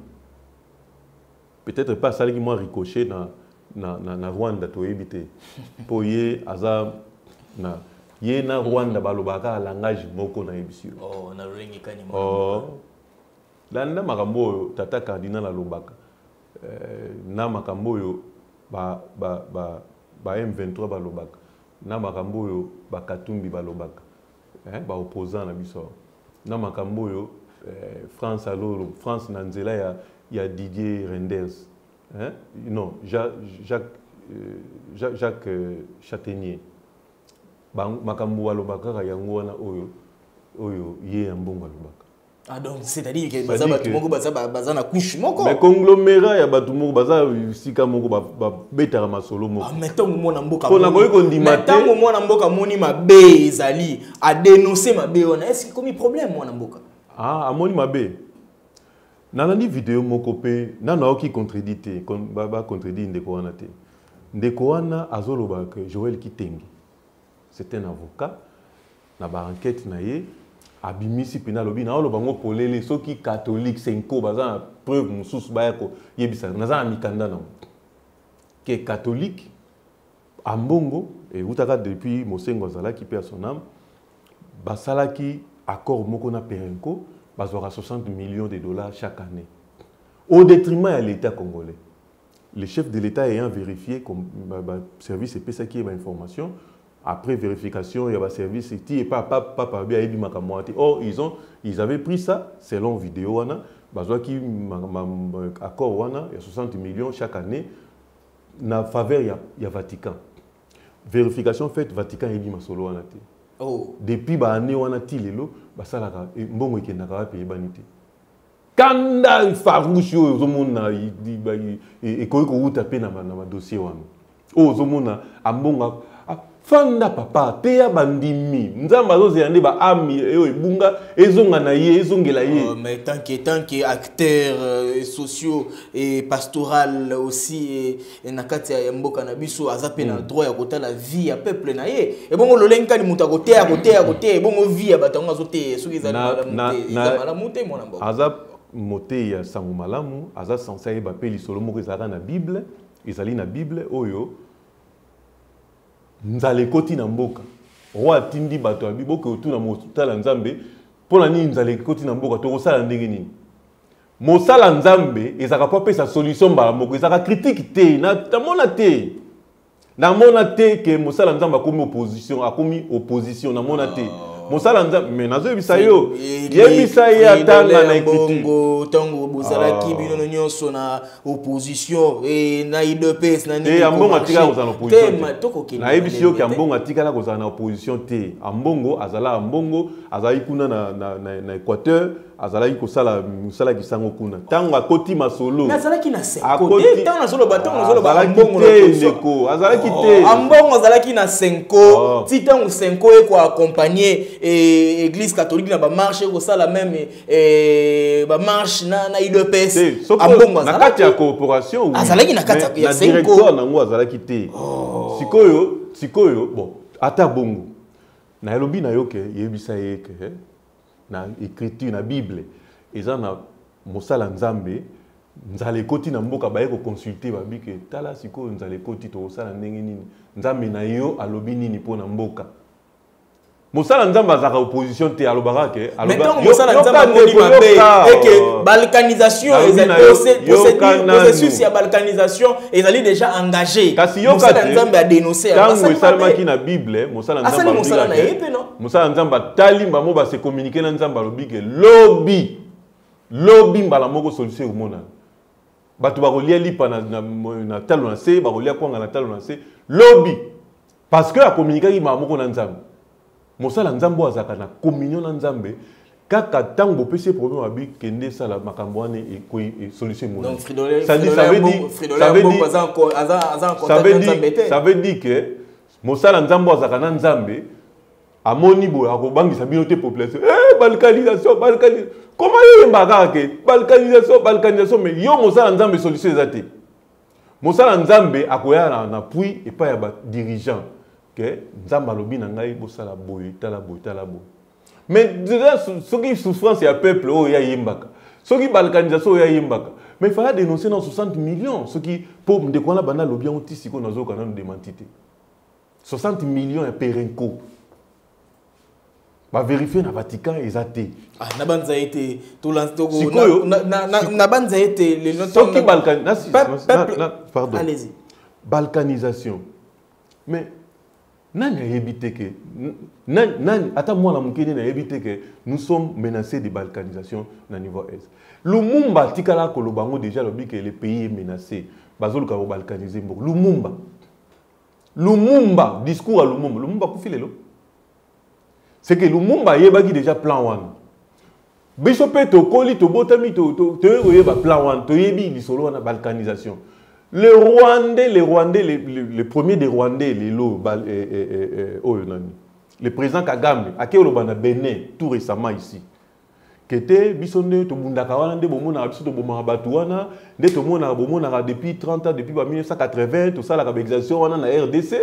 Speaker 2: Peut-être mpe asalaki mwa ricochet na, na, na, na rwanda toyebi te. Mpo ye aza na ye na rwanda balobaka langage moko nayebisi yo.
Speaker 1: Oh,
Speaker 2: Oh. landa makambo oyo tata cardinal alobaka na makambo oyo ba, ba, ba, ba m23 balobaka na makambo oyo bakatumbi balobaka eh, baopposant na biso awa. na makambo oyo eh, france alolo france na nzela ya, ya didier renders eh? non Ja- jacques, euh, Ja- jacques euh, Bang- makambo balobaka kaka yango wana oyo oyo ye ya mbongo alobaka
Speaker 1: ah, donc c'est-à-dire que baza bato moko baza ba- baza na couche moko.
Speaker 2: Mais conglomérat ya bato moko baza esika moko ba- babetaka masolo moko.
Speaker 1: Ah, mais ntango mwana mboka
Speaker 2: Mpo na
Speaker 1: amoni-
Speaker 2: koki kondima te.
Speaker 1: ntango mwana mboka amoni mabe ezali. Adenonse mabe wana. Est-ce komi problème mwana mboka?
Speaker 2: Ah, amoni mabe. Nalandi video moko mpe nano aoki contredit te bacontredit ndeko wana te. Ndeko wana azoloba ke joel kitenge. C'est un avocat. Na baenquête na ye abimisi mpena alobi naoloba ngo polele soki catholique senko baza preuve mosusu baya koyebisa naza na mikanda nango ke catholique ambongo eutaka depuis mosengo azalaki mpe ya sonam basalaki accord moko na perenco bazwaka 60 millions de dollars chaque année. Au détriment ya l'état congolais. Le chef de l'état ayant vérifié comme ba- ba- service epesaki ye bainformation après vérification ya baservice ti epa papa bi ayebi makambo wana te or ils, ont, ils avaient pris ça selon vidéo accord wana ya 60 millions chaque année na faveur ya, ya vatican vérification faite vatican masolo wana te
Speaker 1: oh
Speaker 2: depuis baane wana ti lelo basalaka e- mbongo ekendaka wapi eyebani te kanda farouche oyo ozomona i- i- ba- i- e- ekoki kowuta mpe na ba- na badossier wana fanda papa teya bandimi. Nzambe azozela nde baami oyo ebunga ezonga na ye ezongela ye.
Speaker 1: Euh, mais tant que acteurs euh, sociaux et pastoral aussi et, et na kati ya mboka na biso aza mpe na droit ya kotala vie ya peuple na ye. Ebongo lolenge kani moto akoteya koteya koteya ebongo vie ya bato yango azoteya. Soki ezali malamu
Speaker 2: na-
Speaker 1: te mwana mboka.
Speaker 2: aza moteyi ya sango malamu aza sanse ayeba mpe lisolo moko ezalaka na bible ezali na bible oyo nzala ekoti na mboka. Roi atindi bato ya biboke otuna motala nzambe mpo na nini nzala ekoti na mboka? Tokosala ndenge nini? Mosala nzambe ezalaka mpo apesa solution mbala moko ezalaka kritike te. Na- namona te. Namona te ke mosala nzambe akomi opposition akomi opposition namona te mosala nzambe me nazoyebisa yo yebisa ye atanga na
Speaker 1: bongo ntango bozalaki
Speaker 2: Ah.
Speaker 1: binono nyonso na opposition eh, na idps komarche.
Speaker 2: atikala kozala na opposition nayebisi yo ke
Speaker 1: te.
Speaker 2: ambongo atikala kozala na opposition te ambongo azala ambongo azalaki kuna na, na, na, na équateur azalaki kosala mosala kisango kuna. Ntango akoti masolo
Speaker 1: Mais azalaki te
Speaker 2: ndeko, azalaki
Speaker 1: Oh,
Speaker 2: te.
Speaker 1: ambongo azalaki na senko.
Speaker 2: Oh.
Speaker 1: ti ntango senko ekoaccompagne eh, église catholique na bamarshe ekosala meme eh, bamarshe na, na
Speaker 2: kati ya coopération oui.
Speaker 1: Azalaki na kati ya-
Speaker 2: directeur nango azalaki te. Sikoyo sikoyo bon ata bongo. Na elobi na yo ke yebisa ye ke eh, na écriture na bible eza na mosala nzambe nzala ekoti na mboka baye koconsulte babi ke tala sikoyo nzala ekoti tokosala ndenge nini? Nzambe na yo alobi nini mpo na mboka mosala nzambe azalaka opposition te alobaka ke
Speaker 1: eke
Speaker 2: oh.
Speaker 1: balkanisation
Speaker 2: Nalobi
Speaker 1: ezali
Speaker 2: na yo,
Speaker 1: procé-
Speaker 2: yoka
Speaker 1: procédure-
Speaker 2: nanu.
Speaker 1: processus ya balkanisation ezali déjà engagé
Speaker 2: kasi yoka
Speaker 1: mosala
Speaker 2: te
Speaker 1: nzambe adénonce
Speaker 2: ntango esalemaki na bible mosala nzambe atali mbamo base communiqué na nzambe alobi ke lobi lobi mbala moko solution ekomona bato bakolia lipa na, talo na se bakolia kwanga na talo na se lobi parce que akomunikaki mbala moko na nzambe mosala nzambe oyo azalaka na communion na nzambe kaka ntango bopesi problème abi kende esala makambo wana ekoi e- solution ça veut dire- que mosala nzambe oyo azalaka na nzambe amoni boye akobangisa bino te population. Eh, balkanisation balkanisation koma yo yembaka kaka ke? Balkanisation balkanisation mais yo mosala nzambe solution eza te. Mosala nzambe akoya na, na pui epai ya badirigant ke nzambe alobi na ngai bosala boye tala boye tala boye. Mais déjà so- soki souffrance ya peuple oyo yayembaka soki balkanisation oyo yayembaka mais fala dénoncer na 60 millions soki mpo ndeko wana banda alobi yango ti sikoyo nazoyoka nano demanti te. 60 millions ya perenco. Baverifie na vatican eza te.
Speaker 1: Ah, na banza ye te na- na- na-
Speaker 2: siko-
Speaker 1: na banza ye te
Speaker 2: pardon.
Speaker 1: allez-y.
Speaker 2: Balkanisation. Mais ke? Ke? Nous sommes menacés de balkanisation na niveau est. Lumumba atikala koloba yango déjà alobi ke le pays est menacé. Bazoluka kobalkanize mboka. Lumumba. Lumumba discours ya lumumba. Lumumba akufi lelo c'est que lumumba ayebaki déjà plan wana biso mpe tokoli tobotami to- to- toyei koyeba plan wana toyebi lisolo wana balkanisation. le premier des rwandais lelo bal- eh, eh, eh, eh, oyo nani? Le président kagame ake oloba na benin tout récemment ici ke te biso nde tobundaka wana nde bomonaka biso tobomaka bato wana nde tomonaka bomonaka depuis 30 ans depuis ba 1980 tosalaka baexaction wana na rdc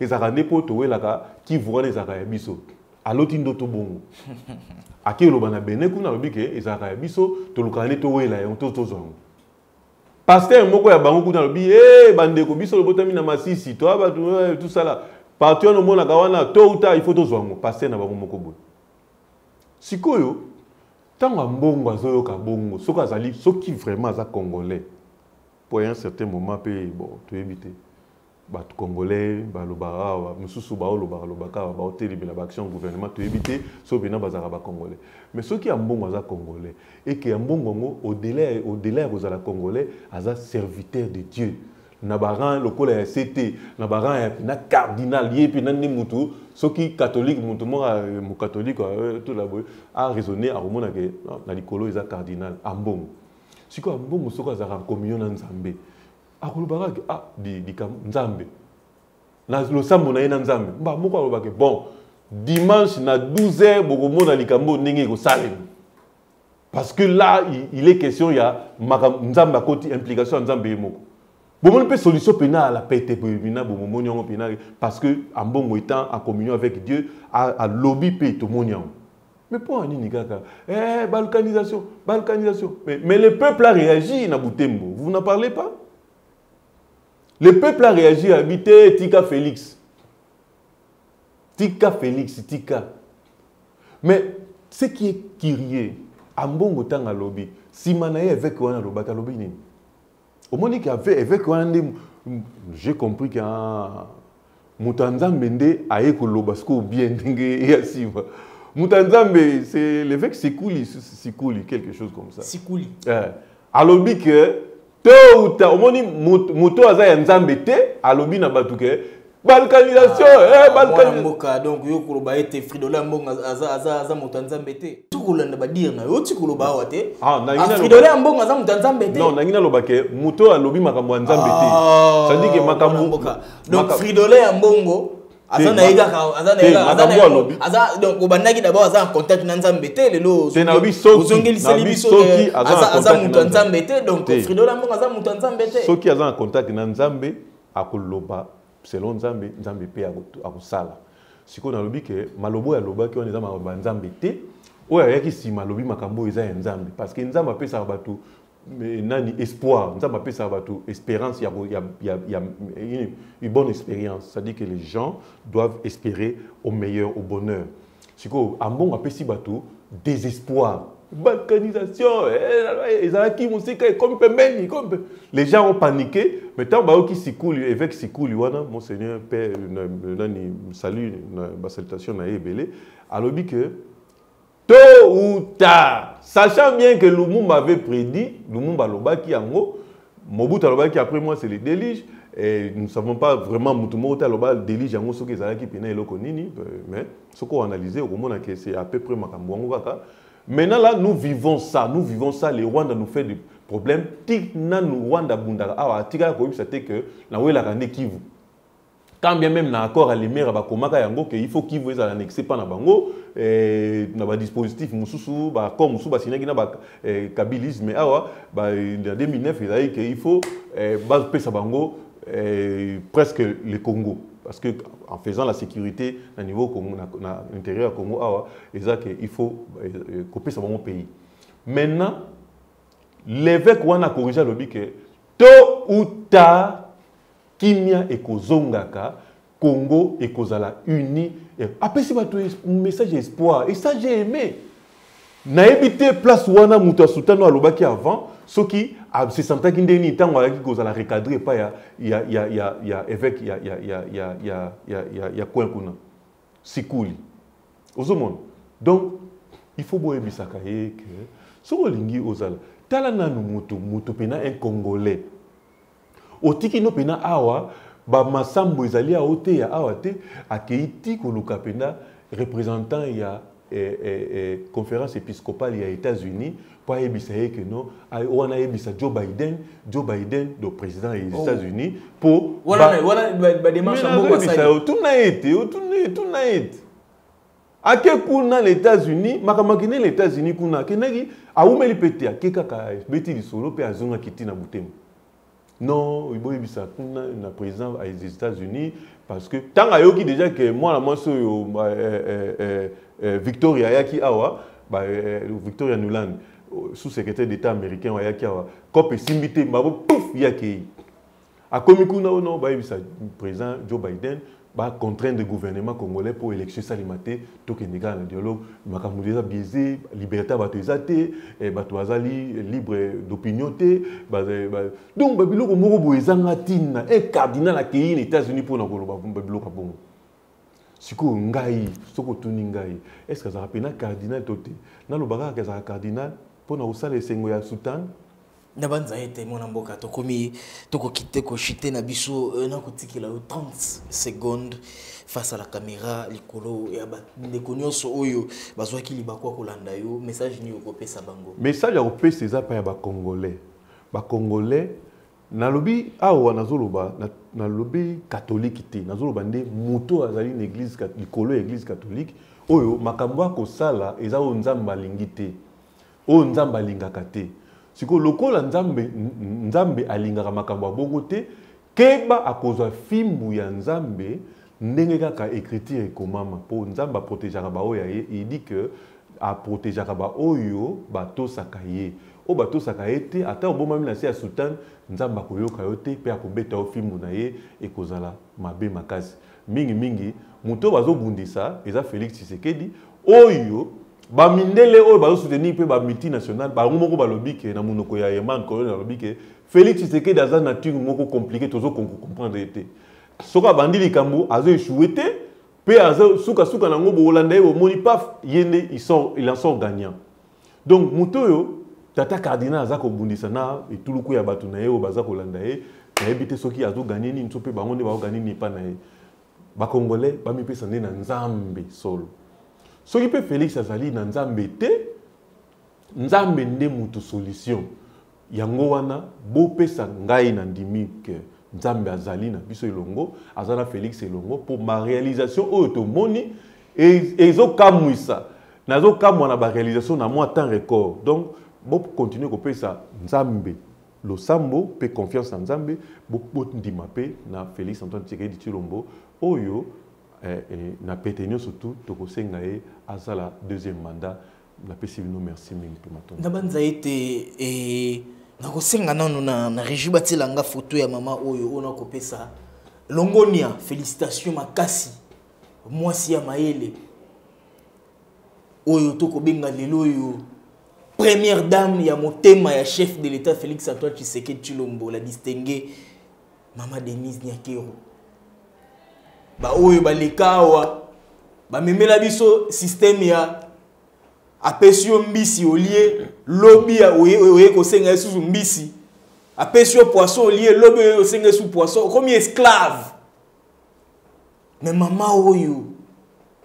Speaker 2: ezalaka nde mpo towelaka kivu wana ezalaka ya biso. Aloti ndoto bongo. Ake eloba na bene kuna alobi ke ezalaka ya biso tolukaka nde towela yango to tozwa yango paster moko ya bango kuna alobi e bandeko biso lobotami na masisi. Toya bato tosala parti wana omonaka wana to uta faut tozwa yango paster na bango moko boye. Sikoyo ntango ya mbongo azoyoka bongo soki azali soki vraiment aza congolais po ya un certain moment mpe bon toyebi te bato congolais balobaka awa mosusu baolobaka lobaka awa baotelemela baaction gouvernement toyebi te so mpena bazalaka bacongolais mais soki ya mbongo aza congolais eke ya mbongo yango au-delà ya kozala congolais aza serviteur de dieu. Na baran lokola ya ct na baran ya mpena cardinal ye mpena nde mutu soki catholique mutu moko eh, mokatholike eh, tola boye araisonne akomona ke non, na likolo eza cardinal ambongo sikoyo ambongo soki azalaka communion na nzambe akolobaka ke ah di nzambe. Na losambo na ye na nzambe. Mba moko alobake bon dimanche na 12 heures bokomona likambo ndenge ekosalema. Parce que là il, il est question ya makambo nzambe akoti implication ya nzambe ye moko. Bomoni mpe solution mpena ala pete mpena bomomoni yango mpena parce que ambongo étant en communion avec dieu alobi mpe tomoni yango. Mais mpo nini kaka? Eh, balkanisation balkanisation. Mais, mais le peuple a réagi na butembo. Vous n'en parlez pas? Le peuple a réagi habité tika félix. Tika félix tika. Mais ce qui est curieux ambongo ntango alobi nsima na ye évêque wana alobaki alobi nini? Omoni ke évêque wana j'ai compris ke moto ya nzambe nde aye koloba sikoyo bien ndenge ya nsima moto ya nzambe c'est l'évêque sikuli sikuli quelque chose comme ça.
Speaker 1: Sikuli.
Speaker 2: Eh. alobi uta omoni moto aza ya nzambe te alobi na bato ke. Balkanisation eh,
Speaker 1: donc yo koloba ete fridola ya mbongo aza- moto ya nzambe te. Badire na yo ti koloba awa te.
Speaker 2: Ah, na
Speaker 1: Ah, ya mbongo aza moto ya nzambe te.
Speaker 2: Non nangi naloba ke moto alobi makambo ya nzambe te.
Speaker 1: Ah,
Speaker 2: ke makambo
Speaker 1: donc ya mbongo aza
Speaker 2: Te,
Speaker 1: na ye
Speaker 2: ma-
Speaker 1: kaka na na obandaki d'abord aza en contact na nzambe te lelo ozongeliseli
Speaker 2: nayebi
Speaker 1: biso
Speaker 2: soki
Speaker 1: ke
Speaker 2: aza
Speaker 1: aza
Speaker 2: en
Speaker 1: aza
Speaker 2: contact
Speaker 1: moto ya
Speaker 2: na
Speaker 1: nzambe. te donc fridola mbongo aza moto ya nzambe te.
Speaker 2: Soki aza na contact na nzambe akoloba selon nzambe nzambe mpe ako- akosala. Sikoyo nalobi ke maloba oyo alobaki wana eza makambo ya nzambe te oyo ayaki nsima alobi makambo oyo eza ya nzambe. Parce que nzambe apesaka bato eh, nani espoir. Nzambe apesaka bato espérance ya, ya, ya, ya une, une bonne expérience. C'est à dire que les gens doivent espérer au meilleur au bonheur. Sikoyo ambongo apesi bato désespoir. Balkanisation eh, ezalaki mosika ekomi pembeni les gens ont paniqué mais ntango bayoki sikuli évêque sikuli wana monseigneur père na- nani salut basalutation na ye ebele alobi que tôt ou tard. Sachant bien que lumumba avait prédit lumumba alobaki yango mobutu alobaki après moi c'est le délige et nous ne savons pas vraiment motu moko te aloba délige yango soki ezalaki mpena eloko nini euh, mais soki oanalyse okomona que c'est à peu près makambo kaka. Maintenant là nous vivons ça nous vivons ça le rwanda nous fait des problèmes. Tik nanu rwanda abundaka awa atikala koyebisa te que nawelaka nde kivu quand bien même na accord ya lemere bakomaka yango ke il faut kivu ezala annexe mpa na bango eh, na badispositif mosusu baaccord mosusu basignaki na bakabilisme awa ba- na 2009 ezalaki ke il faut eh, bapesa bango eh, presque le congo. Parce que en faisant la sécurité na niveau Congo, na, na intérieur ya congo awa ke il faut eh, eh, kopesa bango pays. Maintenant l'évêque wana akorige alobi ke tôt ou tard kimia ekozongaka congo ekozala uni. E- apesi bato es- message espoir. J'ai aimé. Nayebi te place wana moto ya sultano alobaki avant soki asesantaki ndeni ntango ayaki kozala recadre epai ya, ya, ya, ya, ya évêque ya, ya, ya, ya, ya, ya, ya, ya coin kuna. Sikuli ozomona. Donc il faut boyebisaka ye ke soki olingi ozala. Tala nanu moto moto mpena un congolais otiki no mpena awa bamasambo ezali awo te ya awa te akei ti koluka mpena représentant ya eh, eh, eh, conférence épiscopale ya états-unis mpo ayebisa ye ke no ay- wana ayebisa joe biden joe biden do président ya
Speaker 1: Oh.
Speaker 2: états-unis mpo
Speaker 1: ya mbongo
Speaker 2: oyebisa
Speaker 1: asali
Speaker 2: yo tuna ye te otuna ye tuna ye te. Ake kuna na états-unis makambo akende na états-unis kuna akendaki awumeli mpe te ake kaka beti lisolo mpe azongaki ti na motema non boyebisa kuna na président des états-unis parce que ntango ayoki déjà ke mwana mwasi oyo victoria ayaki awa eh, victoria nuland sous-secrétaire d'état américain ayaki awa cope esimbi te mabo pouf ye akei akomi kuna ono bayebisa président joe biden bacontraindre gouvernement congolais mpo élection esalema te tokende kaka na dialogue. Makambo eza biaisé liberté ya bato eza te eh, libre d'opinion te baza- ba- donc babiloko moko boye ezanga ntina un cardinal akei na états-unis mpona koloba babiloko ya bongo sikoyo ngai soki otuni ngai est ce que azalaka mpena cardinal to te nalobaka kaka ezalaka cardinal? Mpona kosala esengo ya sultan
Speaker 1: na banza ete mwana mboka tokomi tokokite koshite na biso euh, na kotikela yo 30 seconde face à la caméra likolo ya bandeko nyonso oyo bazwaki libaku ya kolanda yo message nini okopesa bango.
Speaker 2: Message ya kopesa eza epai ya bacongolais bacongolais nalobi awa nazoloba na- nalobi katolike te nazoloba nde moto azali na église likolo ya église catholique oyo makambo akosala eza oyo nzambe alingi te oyo nzambe alingaka te sikoyo lokola nzambe nzambe alingaka makambo ya bongo te keba akozwa fimbu ya nzambe ndenge kaka écriture ekomama mpo nzambe aprotegeaka baoyo ya ye edi ke aprotegeaka baoyo batosaka ye. Oyo batosaka ye te ata obomami na se ya sultan nzambe akoyoka yo te mpe akobeta yo fimbu na ye ekozala mabe makasi. Mingimingi moto oyo bazobundisa eza félix tshisekedi oyo bamindele oyo bazosoutenir mpe bamultinational bango moko balobi ke na monoko ya eman kolone balobi ke félix tshisekedi aza nature moko compliqué tozokomprendre ye te soki abandi likambo azoeshue te mpe aza sukasuka nango bokolanda ye bomoni paf ye nde il en sort gagnant donc moto oyo tata cardinal aza kobundisa na etuluku ya bato na ye oyo baza kolanda ye nayebi te soki azoganye nini so mpe bango nde baoganye nini epa na ye. Bakongolais bamipesa nde na nzambe solo soki mpe félix azali na nzambe te nzambe nde mutu solution. Yango wana bopesa ngai na ndimi ke nzambe azali na biso elongo aza na félix elongo mpo baréalisation oyo tomoni e- ezokamwisa. Nazokamwa na baréalisation na mwa temps record. Donc bokontinue kopesa nzambe losambo mpe confiance na nzambe bo- bondima mpe na félix antoine tshisekedi tshilombo oyo na pete nyonso tu tokosenga ye azala deuxième mandat. Napesi bino merci mingi mpe matondo
Speaker 1: na banza ete eh, nakosenga nano na, na régi batielanga foto ya mama oyo oyo nakopesa longonia félicitation makasi. Mwasi ya mayele oyo tokobenga lelo oyo. Première dame ya motema ya chef de l'état félix antoine tshisekedi tshilombo la distingue mama denise nyakero baoyo baleka awa bamemela biso systeme ya apesi yo mbisi olie lobi oye kosenga ye susu mbisi. Apesi yo poisson olie lobi oye kosenga ye susu poisson okomi esclave. Me mama oyo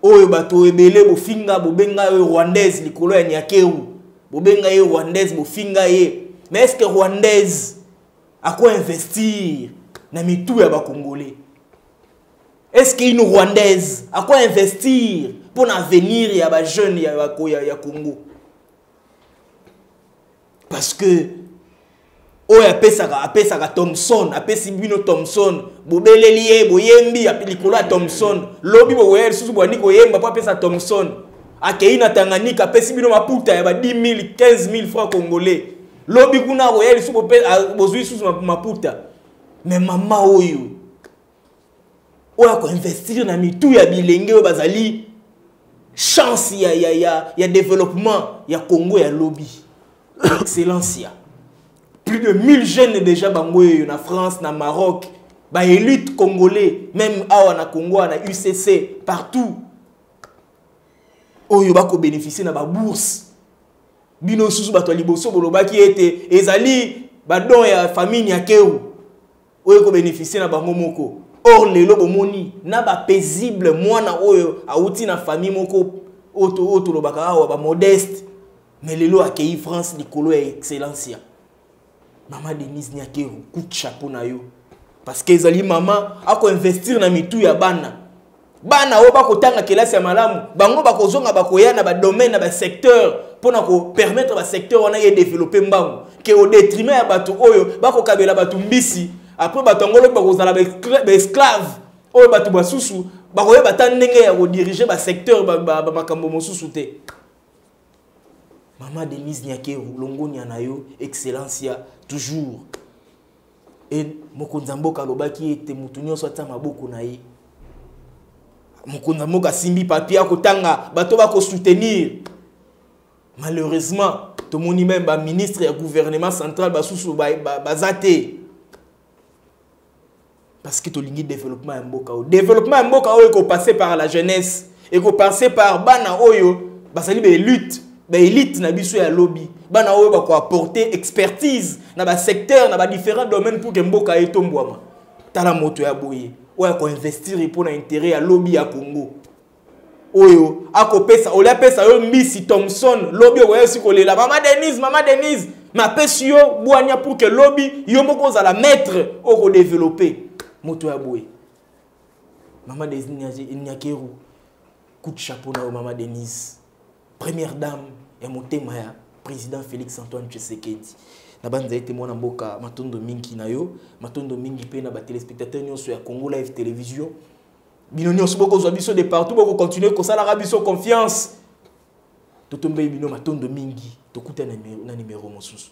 Speaker 1: oyo bato ebele bofinga bobenga ye rwandaise likolo ya niakeru bobenga ye rwandaise bofinga ye. Mais est ce que rwandaise akoinvestir na mitu ya bakongolais est-ce qu'une rwandaise? Akwa investir mpo na avenir ya bajeune ya, ya, ya, ya congo? Parce que oyo apesaka apesaka thomson apesi bino thomson bobeleli ye boyembi likolo ya thomson lobi bokoya lisusu bwandi koyemba mpo apesa thomson akei na tanganyika apesi bino maputa ya ba 10 000 15 000 francs congolais. Lobi kuna akoya lisusu a- bozwi lisusu ma- maputa. Me mama oyo oyo akoinvestir na mitu ya bilenge oyo bazali chance ya, ya, ya, ya développement ya congo ya lobi excellencia plus de 1000 jeunes déjà bango oyo na france na maroc baélite congolais même awa na congo na ucc partout. Oyo bakobénéficie na babourse bino susu bato ya liboso bolobaki ete ezali badon ya famille ya keru oyo ekobénéficie na bango moko or lelo bomoni na bapaisible mwana oyo awuti na famille moko oyo to- oyo tolobaka awa bamodeste mais lelo akei france likolo ya excellencia. Mama denise niakeru coup de chapeau na yo. Parce que ezali mama akoinvestir na mitu ya bana. Bana oyo bakotanga kelasi ya malamu. Bango bakozonga bakoya na badomaine na basecteur mpona kopermettre basecteur wana ye développe mbangu. Ke au détriment ya bato oyo bakokabela bato mbisi après bato yango lobi bakozala baescla- baesclave oyo bato basusu bakoyeba ta ndenge ya kodirige basecteur bamakambo mosusu te. Mama denise nyakeru longonia na yo excellence ya toujours. E mokonzi ya mboka alobaki ete motu nyonso atia maboko na ye. Mokonzi ya mboka asimbi papier akotanga bato bakosoutenir malheureusement tomoni meme baministre ya gouvernement central basusu ba- ba- baza te parce que tolingi développement ya mboka oyo. Développement ya mboka oyo ekopasse par la jeunesse. Ekopasse par bana oyo bazali baélite baélite na biso ya lobi bana oyo bakoapporte expertise na basecteur na badifférent domaine pour ke mboka etombwama tala moto ya boye oyo akoinvestir mpo na intérêt ya lobi ya congo. Oyo akopesa oli apesa yo mbisi thomson lobi okoya osi kolela mama denise mama denise mapesi yo bwania pour ke lobi yo moko ozala maître oyo kodeveloppe moto ya boye. Mama nyakeru coup de chapeau na yo mama denise. Première dame ya motema ya président félix antoine tshisekedi. Na banza ete mwana matondo mingi na yo matondo mingi mpe na batelespectateur nyonso ya congo live télévision bino nyonso bokozwa biso de partout bokocontinue kosalaka biso confiance. Totombeli bino matondo mingi tokuta na numero- na numero mosusu